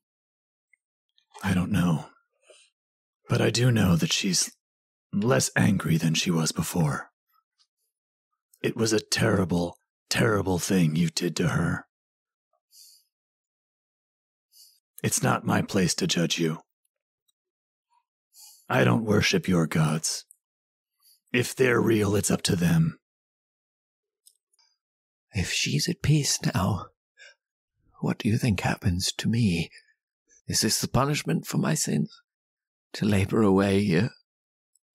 I don't know. But I do know that she's less angry than she was before. It was a terrible, terrible thing you did to her. It's not my place to judge you. I don't worship your gods. If they're real, it's up to them. If she's at peace now, what do you think happens to me? Is this the punishment for my sins? To labor away here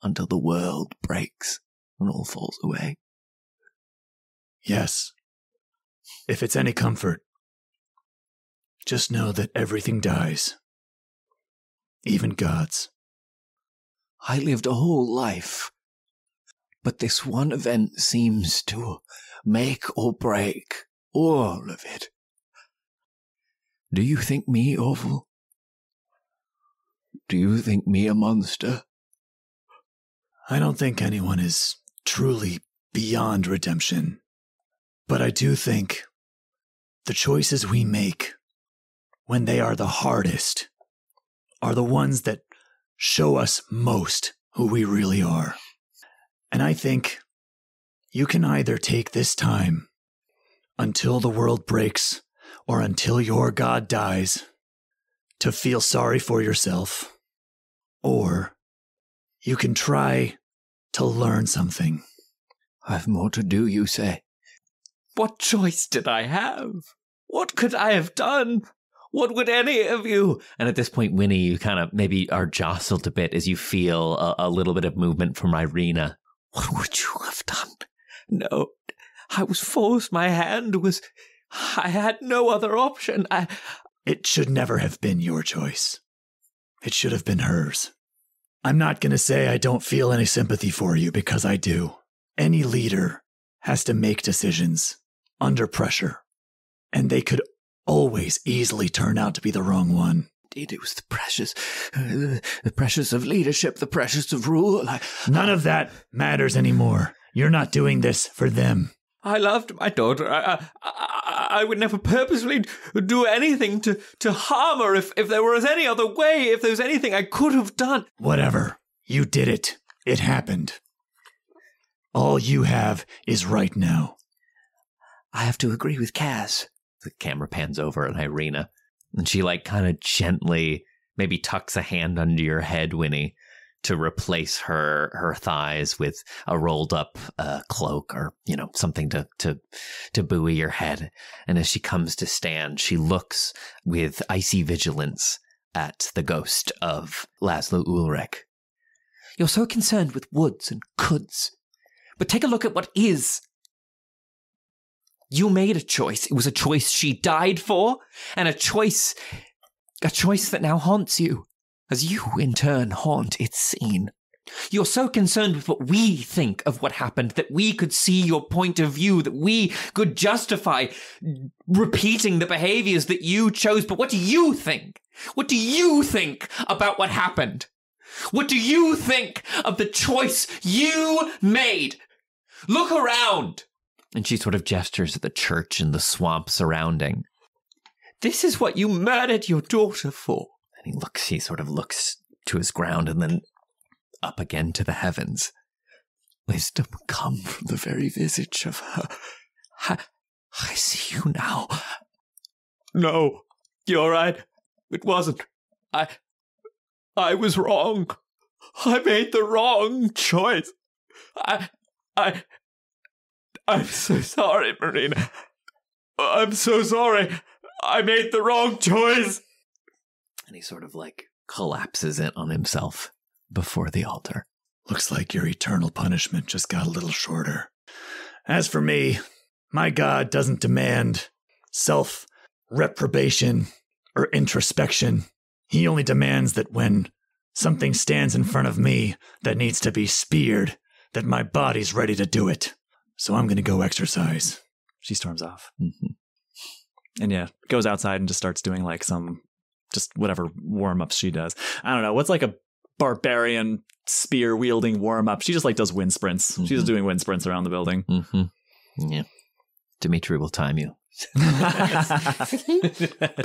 until the world breaks and all falls away? Yes. If it's any comfort, just know that everything dies. Even gods. I lived a whole life, but this one event seems to make or break all of it. Do you think me awful? Do you think me a monster? I don't think anyone is truly beyond redemption. But I do think the choices we make when they are the hardest are the ones that show us most who we really are. And I think you can either take this time until the world breaks or until your God dies to feel sorry for yourself, or you can try to learn something. I've more to do, you say? What choice did I have? What could I have done? What would any of you? And at this point, Winnie, you kind of maybe are jostled a bit as you feel a, a little bit of movement from Irina. What would you have done? No, I was forced. My hand was. I had no other option. I. It should never have been your choice. It should have been hers. I'm not going to say I don't feel any sympathy for you because I do. Any leader has to make decisions under pressure, and they could always easily turn out to be the wrong one. Indeed, it was the pressures, uh, the precious of leadership, the precious of rule. I, None of that matters anymore. You're not doing this for them. I loved my daughter. I, I, I, I would never purposely do anything to, to harm her if, if there was any other way, if there was anything I could have done. Whatever. You did it. It happened. All you have is right now. I have to agree with Kaz. The camera pans over at Irina, and she like kind of gently maybe tucks a hand under your head, Winnie, to replace her her thighs with a rolled up uh, cloak or you know something to to to buoy your head. And as she comes to stand, she looks with icy vigilance at the ghost of Laszlo Ulrich. You're so concerned with woods and coulds, but take a look at what is. You made a choice. It was a choice she died for, and a choice, a choice that now haunts you as you in turn haunt its scene. You're so concerned with what we think of what happened that we could see your point of view, that we could justify repeating the behaviors that you chose. But what do you think? What do you think about what happened? What do you think of the choice you made? Look around! And she sort of gestures at the church and the swamp surrounding. This is what you murdered your daughter for. And he looks, he sort of looks to his ground and then up again to the heavens. Wisdom come from the very visage of her. I, I see you now. No, you're right. It wasn't. I. I was wrong. I made the wrong choice. I. I. I'm so sorry, Marina. I'm so sorry. I made the wrong choice. And he sort of like collapses it on himself before the altar. Looks like your eternal punishment just got a little shorter. As for me, my God doesn't demand self reprobation or introspection. He only demands that when something stands in front of me that needs to be speared, that my body's ready to do it. So I'm going to go exercise. She storms off. Mhm. And yeah, goes outside and just starts doing like some, just whatever warm ups she does. I don't know. What's like a barbarian spear wielding warm up? She just like does wind sprints. She's just Mhm. doing wind sprints around the building. Mm-hmm. Yeah. Dimitri will time you.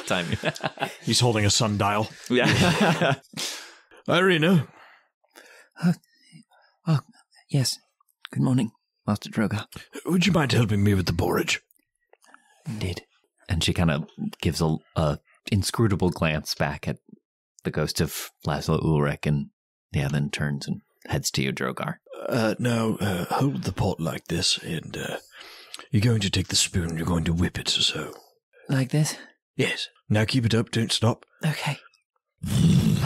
time you. He's holding a sundial. yeah. Irina, Uh, oh, Yes. Good morning, Master Droga. would you mind helping me with the porridge? Indeed. And she kind of gives a, a inscrutable glance back at the ghost of Laszlo Ulrich and yeah, then turns and heads to you, Drogar. Uh, now, uh, hold the pot like this, and uh, you're going to take the spoon, you're going to whip it so. Like this? Yes. Now keep it up, don't stop. Okay.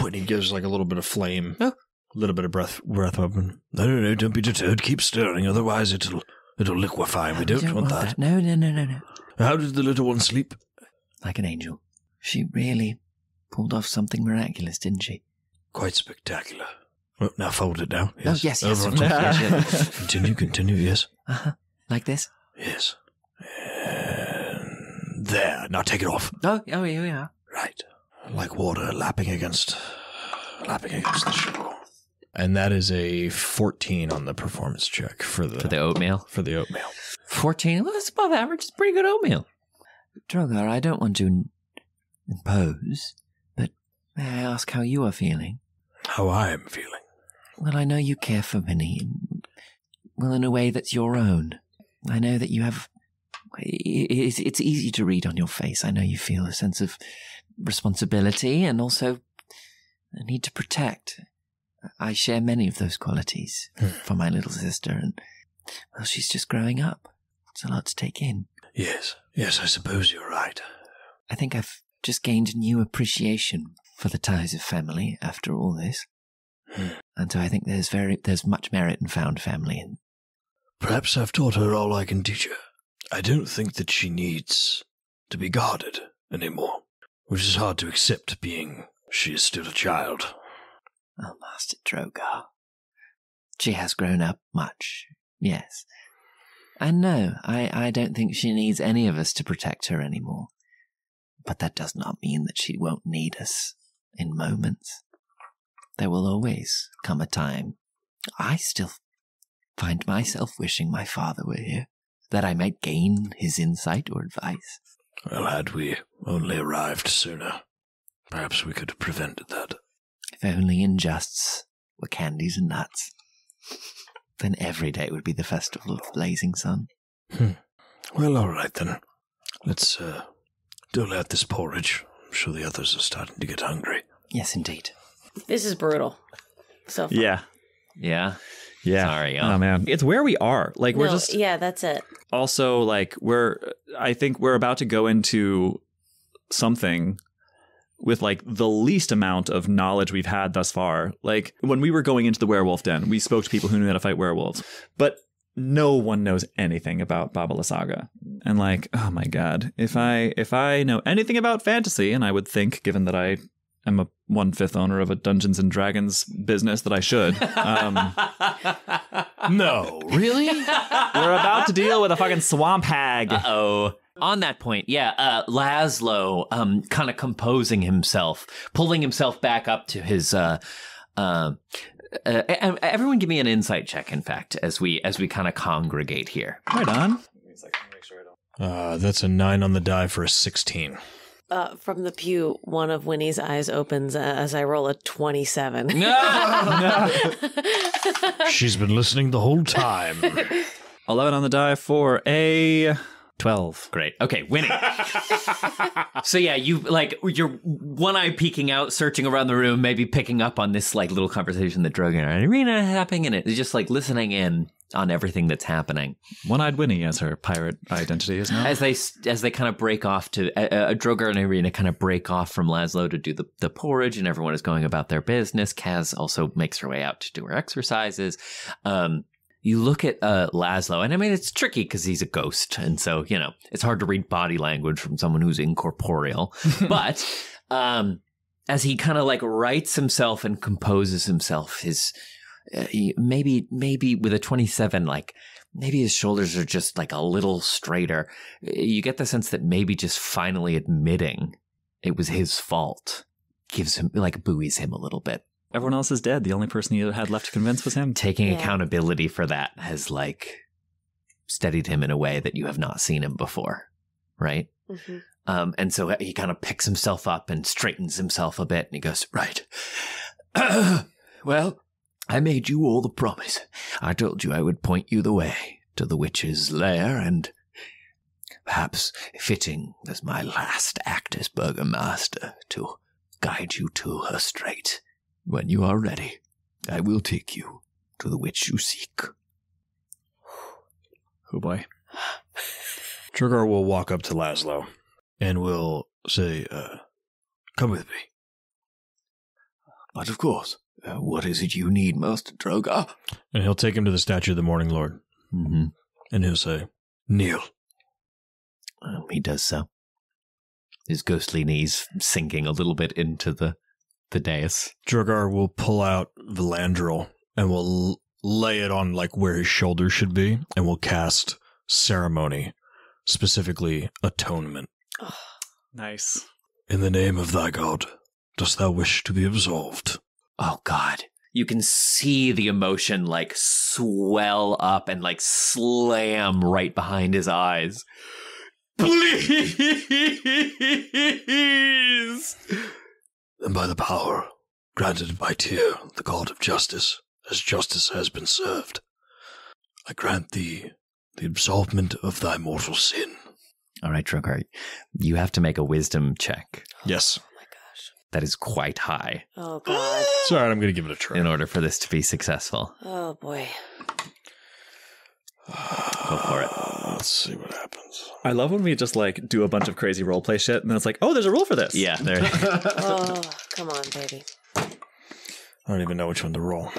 When he gives like a little bit of flame, Oh. A little bit of breath, breath open. No, no, no, don't be deterred. Keep stirring, otherwise it'll it'll liquefy. We don't, want, that. No, no, no, no, no. How did the little one sleep? Like an angel. She really pulled off something miraculous, didn't she? Quite spectacular. Well, now fold it down. Oh, yes, yes, Over on top. yes, yes. continue, continue. Yes, Uh huh. Like this? yes. And there. Now take it off. Oh, oh, here we are. Right. Like water lapping against lapping against the shore. And that is a 14 on the performance check for the For the oatmeal. for the oatmeal. 14. Well, that's above average. It's pretty good oatmeal. Drogar, I don't want to impose, but may I ask how you are feeling? How I am feeling. Well, I know you care for Winnie. Well, in a way that's your own. I know that you have. It's, it's easy to read on your face. I know you feel a sense of responsibility and also a need to protect. I share many of those qualities for my little sister, and well, she's just growing up. It's a lot to take in. Yes. Yes, I suppose you're right. I think I've just gained a new appreciation for the ties of family after all this. Hmm. And so I think there's very there's much merit in found family and Perhaps I've taught her all I can teach her. I don't think that she needs to be guarded anymore, which is hard to accept being she is still a child. Oh Master Drogar. She has grown up much, yes. And no, I, I don't think she needs any of us to protect her anymore. But that does not mean that she won't need us in moments. There will always come a time. I still find myself wishing my father were here, that I might gain his insight or advice. Well, had we only arrived sooner, perhaps we could have prevented that. If only injusts were candies and nuts. Then every day would be the festival of the blazing sun. Well, all right then. Let's uh, Don't let this porridge. I'm sure the others are starting to get hungry. Yes, indeed. This is brutal. So far. Yeah. Yeah. Yeah. Sorry, Oh y'all. man. It's where we are. Like we're No, just yeah, that's it. also like we're I think we're about to go into something with like the least amount of knowledge we've had thus far. Like when we were going into the werewolf den, we spoke to people who knew how to fight werewolves. But no one knows anything about Baba Lysaga. And like, oh my god, if I if I know anything about fantasy, and I would think, given that I am a one fifth owner of a Dungeons and Dragons business, that I should. Um, No, really? we're about to deal with a fucking swamp hag. oh. On that point, yeah, uh, Laszlo, um, kind of composing himself, pulling himself back up to his, uh, uh, uh, everyone give me an insight check, in fact, as we, as we kind of congregate here. Right on. Uh, that's a nine on the die for a 16. Uh, from the pew, one of Winnie's eyes opens uh, as I roll a 27. No. She's been listening the whole time. 11 on the die for a 12. Great. Okay, winning. so yeah, you like you're one eye peeking out, searching around the room, maybe picking up on this like little conversation that Drogar and Irina are having, and it's just like listening in on everything that's happening One eyed Winnie as her pirate identity is now. as they as they kind of break off to uh, uh, Drogar and Irina kind of break off from Laszlo to do the the porridge, and everyone is going about their business. Kaz also makes her way out to do her exercises. Um, you look at uh, Laszlo, and I mean, it's tricky because he's a ghost. And so, you know, it's hard to read body language from someone who's incorporeal. but um, as he kind of like writes himself and composes himself, his uh, he- maybe, maybe with a 27, like maybe his shoulders are just like a little straighter. You get the sense that maybe just finally admitting it was his fault gives him, like, buoys him a little bit Everyone else is dead. The only person he had left to convince was him. taking Yeah. accountability for that has like steadied him in a way that you have not seen him before right Mhm. um, and so he kind of picks himself up and straightens himself a bit and he goes right well i made you all the promise i told you i would point you the way to the witch's lair and perhaps fitting as my last act as burgomaster to guide you to her straight when you are ready I will take you to the witch you seek. Oh boy. Drogar will walk up to Laszlo and will say, uh, Come with me. But of course, uh, what is it you need, Master Drogar? And he'll take him to the statue of the Morning Lord. Mm-hmm. And he'll say, Kneel. Um, he does so. His ghostly knees sinking a little bit into the the dais. Drogar will pull out Valandril and will l- lay it on like where his shoulders should be and will cast ceremony, specifically atonement. Nice. In the name of thy god, dost thou wish to be absolved? Oh God! You can see the emotion like swell up and like slam right behind his eyes. Please. And by the power granted by Tyr, the god of justice, as justice has been served, I grant thee the absolvement of thy mortal sin. All right, Drogar, you have to make a wisdom check. Yes. Oh my gosh. That is quite high Oh god. It's all right, I'm going to give it a try. in order for this to be successful. Oh boy. Go for it. Let's see what happens. I love when we just like do a bunch of crazy roleplay shit and then it's like, oh, there's a rule for this. Yeah, there. Oh, come on, baby. I don't even know which one to roll.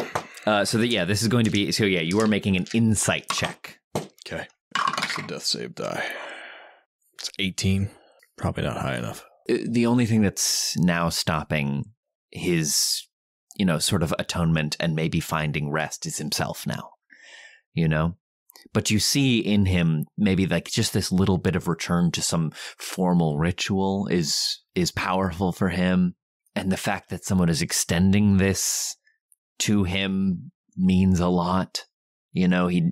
Uh, so that yeah, this is going to be so yeah. You are making an insight check. Okay. It's a death save die. It's 18. Probably not high enough. Uh, The only thing that's now stopping his, you know, sort of atonement and maybe finding rest is himself now. You know, but you see in him maybe like just this little bit of return to some formal ritual is is powerful for him, and the fact that someone is extending this to him means a lot. You know, he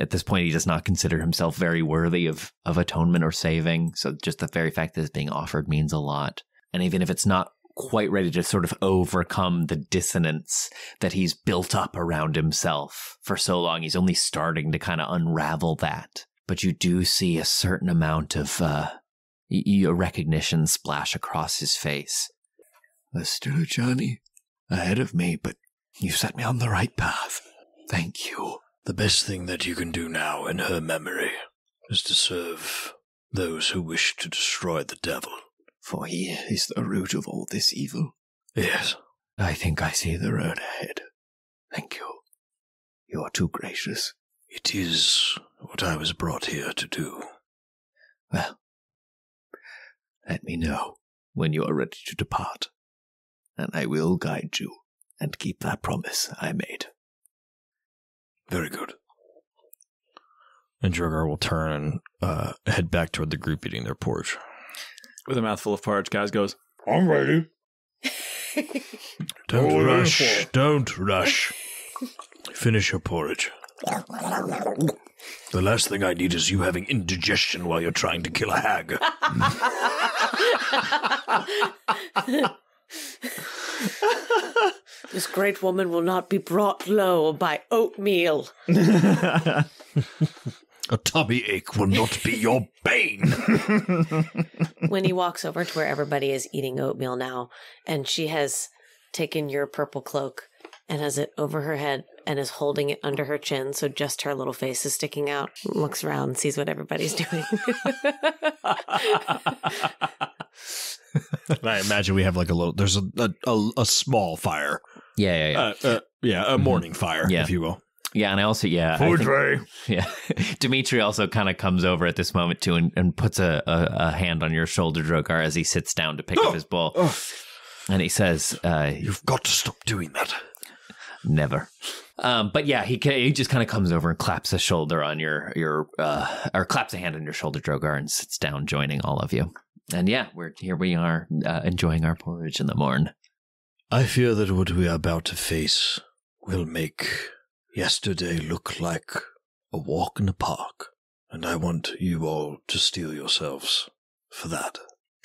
at this point he does not consider himself very worthy of of atonement or saving. So just the very fact that it's being offered means a lot. And even if it's not quite ready to sort of overcome the dissonance that he's built up around himself for so long, he's only starting to kind of unravel that. But you do see a certain amount of uh, your recognition splash across his face. There's still a journey ahead of me, but you've set me on the right path. Thank you. The best thing that you can do now in her memory is to serve those who wish to destroy the devil. For he is the root of all this evil. Yes, I think I see the road ahead. Thank you. You are too gracious. It is what I was brought here to do. Well, let me know when you are ready to depart, and I will guide you and keep that promise I made. Very good. And Drogar will turn and uh, head back toward the group eating their porridge. With a mouthful of porridge, Kaz goes, I'm ready. Don't Oh, rush. therefore. Don't rush. Finish your porridge. The last thing I need is you having indigestion while you're trying to kill a hag. This great woman will not be brought low by oatmeal. A tummy ache will not be your bane. when he walks over to where everybody is eating oatmeal now, and she has taken your purple cloak and has it over her head and is holding it under her chin, so just her little face is sticking out. Looks around, sees what everybody's doing. I imagine we have like a little. There's a a, a, a small fire. Yeah, yeah, yeah. Uh, uh, yeah, a morning fire, Yeah. if you will. Yeah, and I also, yeah. I Food think- tray. Yeah. Dimitri also kind of comes over at this moment too and, and puts a, a, a hand on your shoulder, Drogar, as he sits down to pick up his bowl. And he says, uh, You've got to stop doing that. never. Um, but yeah, he, he just kind of comes over and claps a shoulder on your, your uh, or claps a hand on your shoulder, Drogar, and sits down, joining all of you. And yeah, we're here we are uh, enjoying our porridge in the morn. I fear that what we are about to face will make yesterday looked like a walk in the park, and I want you all to steel yourselves for that.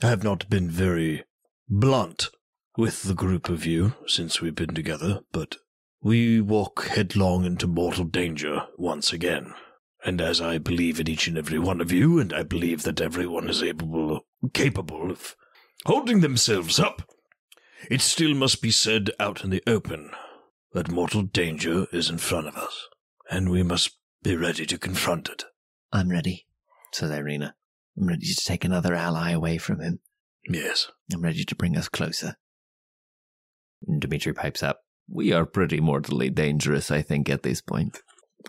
I have not been very blunt with the group of you since we've been together, but we walk headlong into mortal danger once again. And as I believe in each and every one of you, and I believe that everyone is able, capable of holding themselves up, it still must be said out in the open that mortal danger is in front of us, and we must be ready to confront it. I'm ready, says Irina. I'm ready to take another ally away from him. Yes. I'm ready to bring us closer. And Dimitri pipes up. We are pretty mortally dangerous, I think, at this point.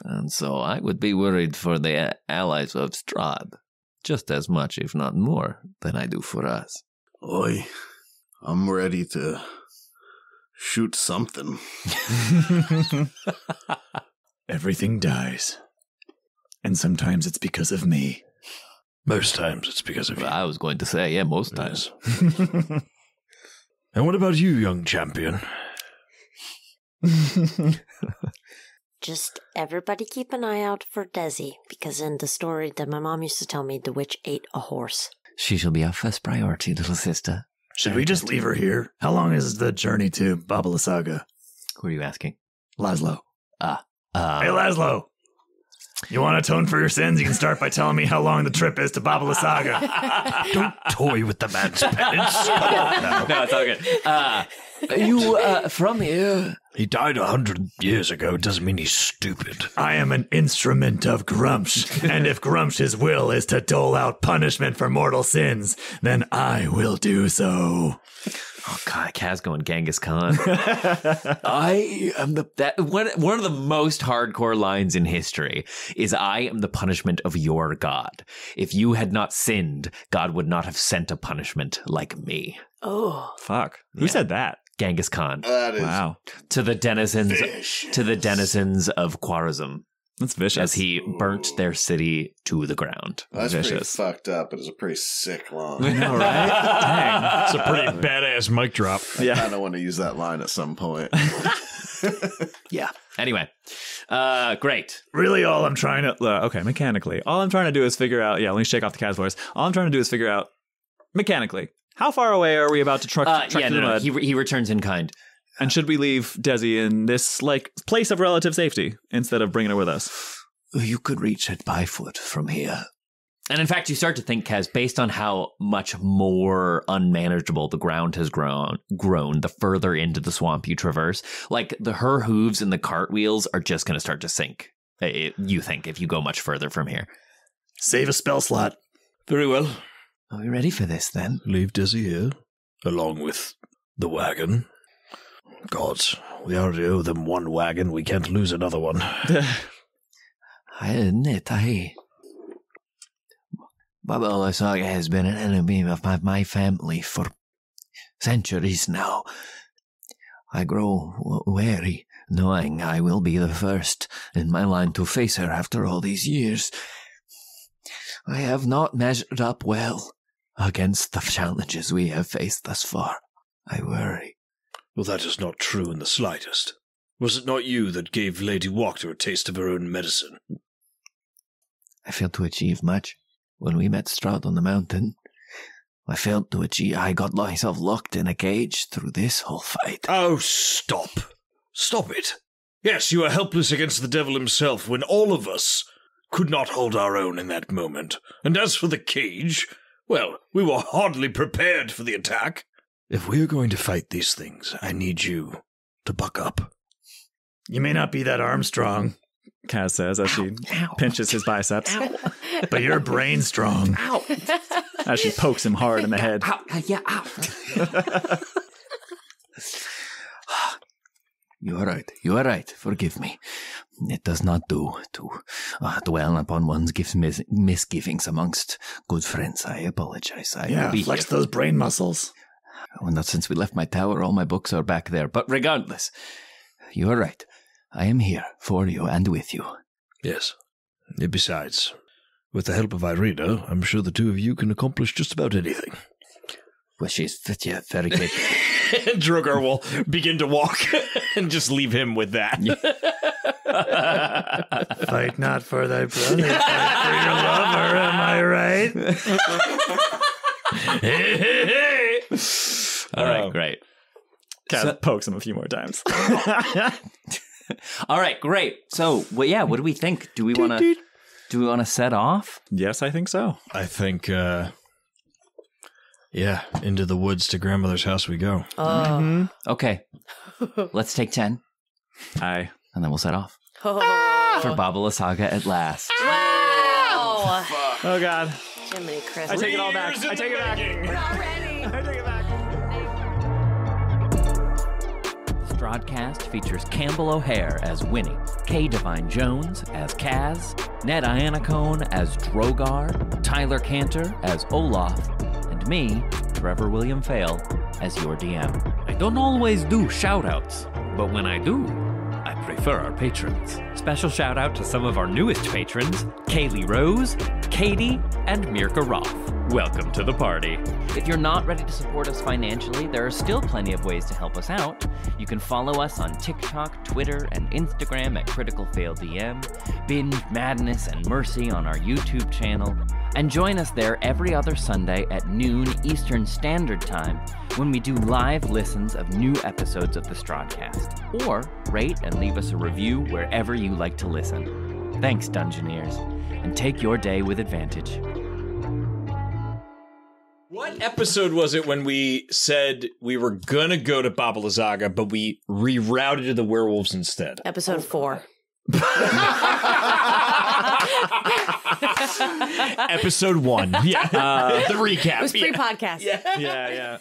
And so I would be worried for the allies of Strahd just as much, if not more, than I do for us. Oi, I'm ready to shoot something. Everything dies. And sometimes it's because of me. Most times it's because of you. I was going to say, yeah, most times. And what about you, young champion? Just everybody keep an eye out for Desi, because in the story that my mom used to tell me, the witch ate a horse. She shall be our first priority, little sister. Should we just leave her here? How long is the journey to Baba Lysaga? Who are you asking? Laszlo. Uh, Hey, Laszlo. You want to atone for your sins? You can start by telling me how long the trip is to Baba Lysaga. Don't toy with the man's penance. Come on now. no, it's all good. Uh, you uh, from here? He died a hundred years ago. It Doesn't mean he's stupid. I am an instrument of Gruumsh, and if Gruumsh's will is to dole out punishment for mortal sins, then I will do so. oh god, Kaz going Genghis Khan. I am the. that one one of the most hardcore lines in history is I am the punishment of your God. If you had not sinned, God would not have sent a punishment like me. Oh, Fuck. Who Yeah. said that? Genghis Khan. That is Wow. To the denizens vicious. to the denizens of Khwarazm That's vicious. as he burnt their city to the ground. That's pretty fucked up, but it's a pretty sick line. know, right? Dang. It's a pretty badass mic drop. Yeah. I kind of want to use that line at some point. Yeah. Anyway, uh, great. Really, all I'm trying to uh, okay, mechanically, all I'm trying to do is figure out. Yeah, let me shake off the cat's voice. All I'm trying to do is figure out mechanically how far away are we about to truck, Uh, truck yeah, through no, the no, mud, he re- he returns in kind. and should we leave Desi in this like place of relative safety instead of bringing her with us? You could reach it by foot from here. And in fact, you start to think, Kaz, based on how much more unmanageable the ground has grown, grown the further into the swamp you traverse, like the her hooves and the cartwheels are just going to start to sink. eh, You think if you go much further from here. Save a spell slot. Very well. Are we ready for this then? Leave Desi here, along with the wagon. Gods, we already owe them one wagon. We can't lose another one. I admit, I. Baba Lysaga has been an enemy of my, my family for centuries now. I grow wary, knowing I will be the first in my line to face her after all these years. I have not measured up well against the challenges we have faced thus far. I worry. Well, that is not true in the slightest. Was it not you that gave Lady Wachter a taste of her own medicine? I failed to achieve much when we met Strahd on the mountain. I failed to achieve. I got myself locked in a cage through this whole fight. Oh, stop. Stop it. Yes, you are helpless against the devil himself when all of us could not hold our own in that moment. And as for the cage, well, we were hardly prepared for the attack. If we're going to fight these things, I need you to buck up. You may not be that Armstrong, Kaz says as she pinches his biceps, but you're brain strong. as she pokes him hard in the head. Ow, yeah, ow. You are right. You are right. Forgive me. It does not do to uh, dwell upon one's gifts, mis- misgivings amongst good friends. I apologize. I Yeah, will be flex here. those brain muscles. Well, not since we left my tower. All my books are back there. But regardless, you are right. I am here for you and with you. Yes. Besides, with the help of Irina, I'm sure the two of you can accomplish just about anything. Well, she's yeah, very good. and Drogar will begin to walk and just leave him with that. Fight not for thy brother, fight for your lover. Am I right? All right, Um, great. Kaz pokes him a few more times. All right, great. So, well, yeah, what do we think? Do we want to do we want to set off? yes, I think so. I think, uh, yeah, into the woods to grandmother's house we go. Oh. Mm-hmm. Okay, let's take ten, Aye, and then we'll set off Oh. Ah! for Baba Lysaga at last. Ah! Wow. oh god, Jiminy I take it all back. I take it back. I take it back. Strahdcast features Campbell O'Hare as Winnie, Kay Devine-Jones as Kaz, Ned Iannacone as Drogar, Tyler Kanter as Olaf, and me, Trevor William Fayle, as your DM. I don't always do shoutouts, but when I do, I prefer our patrons. Special shout out to some of our newest patrons Kaylee Rose, Katie, and Mirka Roth. Welcome to the party. If you're not ready to support us financially, there are still plenty of ways to help us out. You can follow us on TikTok, Twitter, and Instagram at Critical Fayle DM, binge Madness and Mercy on our YouTube channel, and join us there every other Sunday at noon Eastern Standard Time when we do live listens of new episodes of the Strahdcast. Or rate and leave us a review wherever you like to listen. Thanks, Dungeoneers, and take your day with advantage. What episode was it when we said we were gonna go to Baba Lysaga, but we rerouted to the werewolves instead? Episode four. episode one. Yeah. Uh, the recap. It was pre podcast. Yeah. yeah, yeah.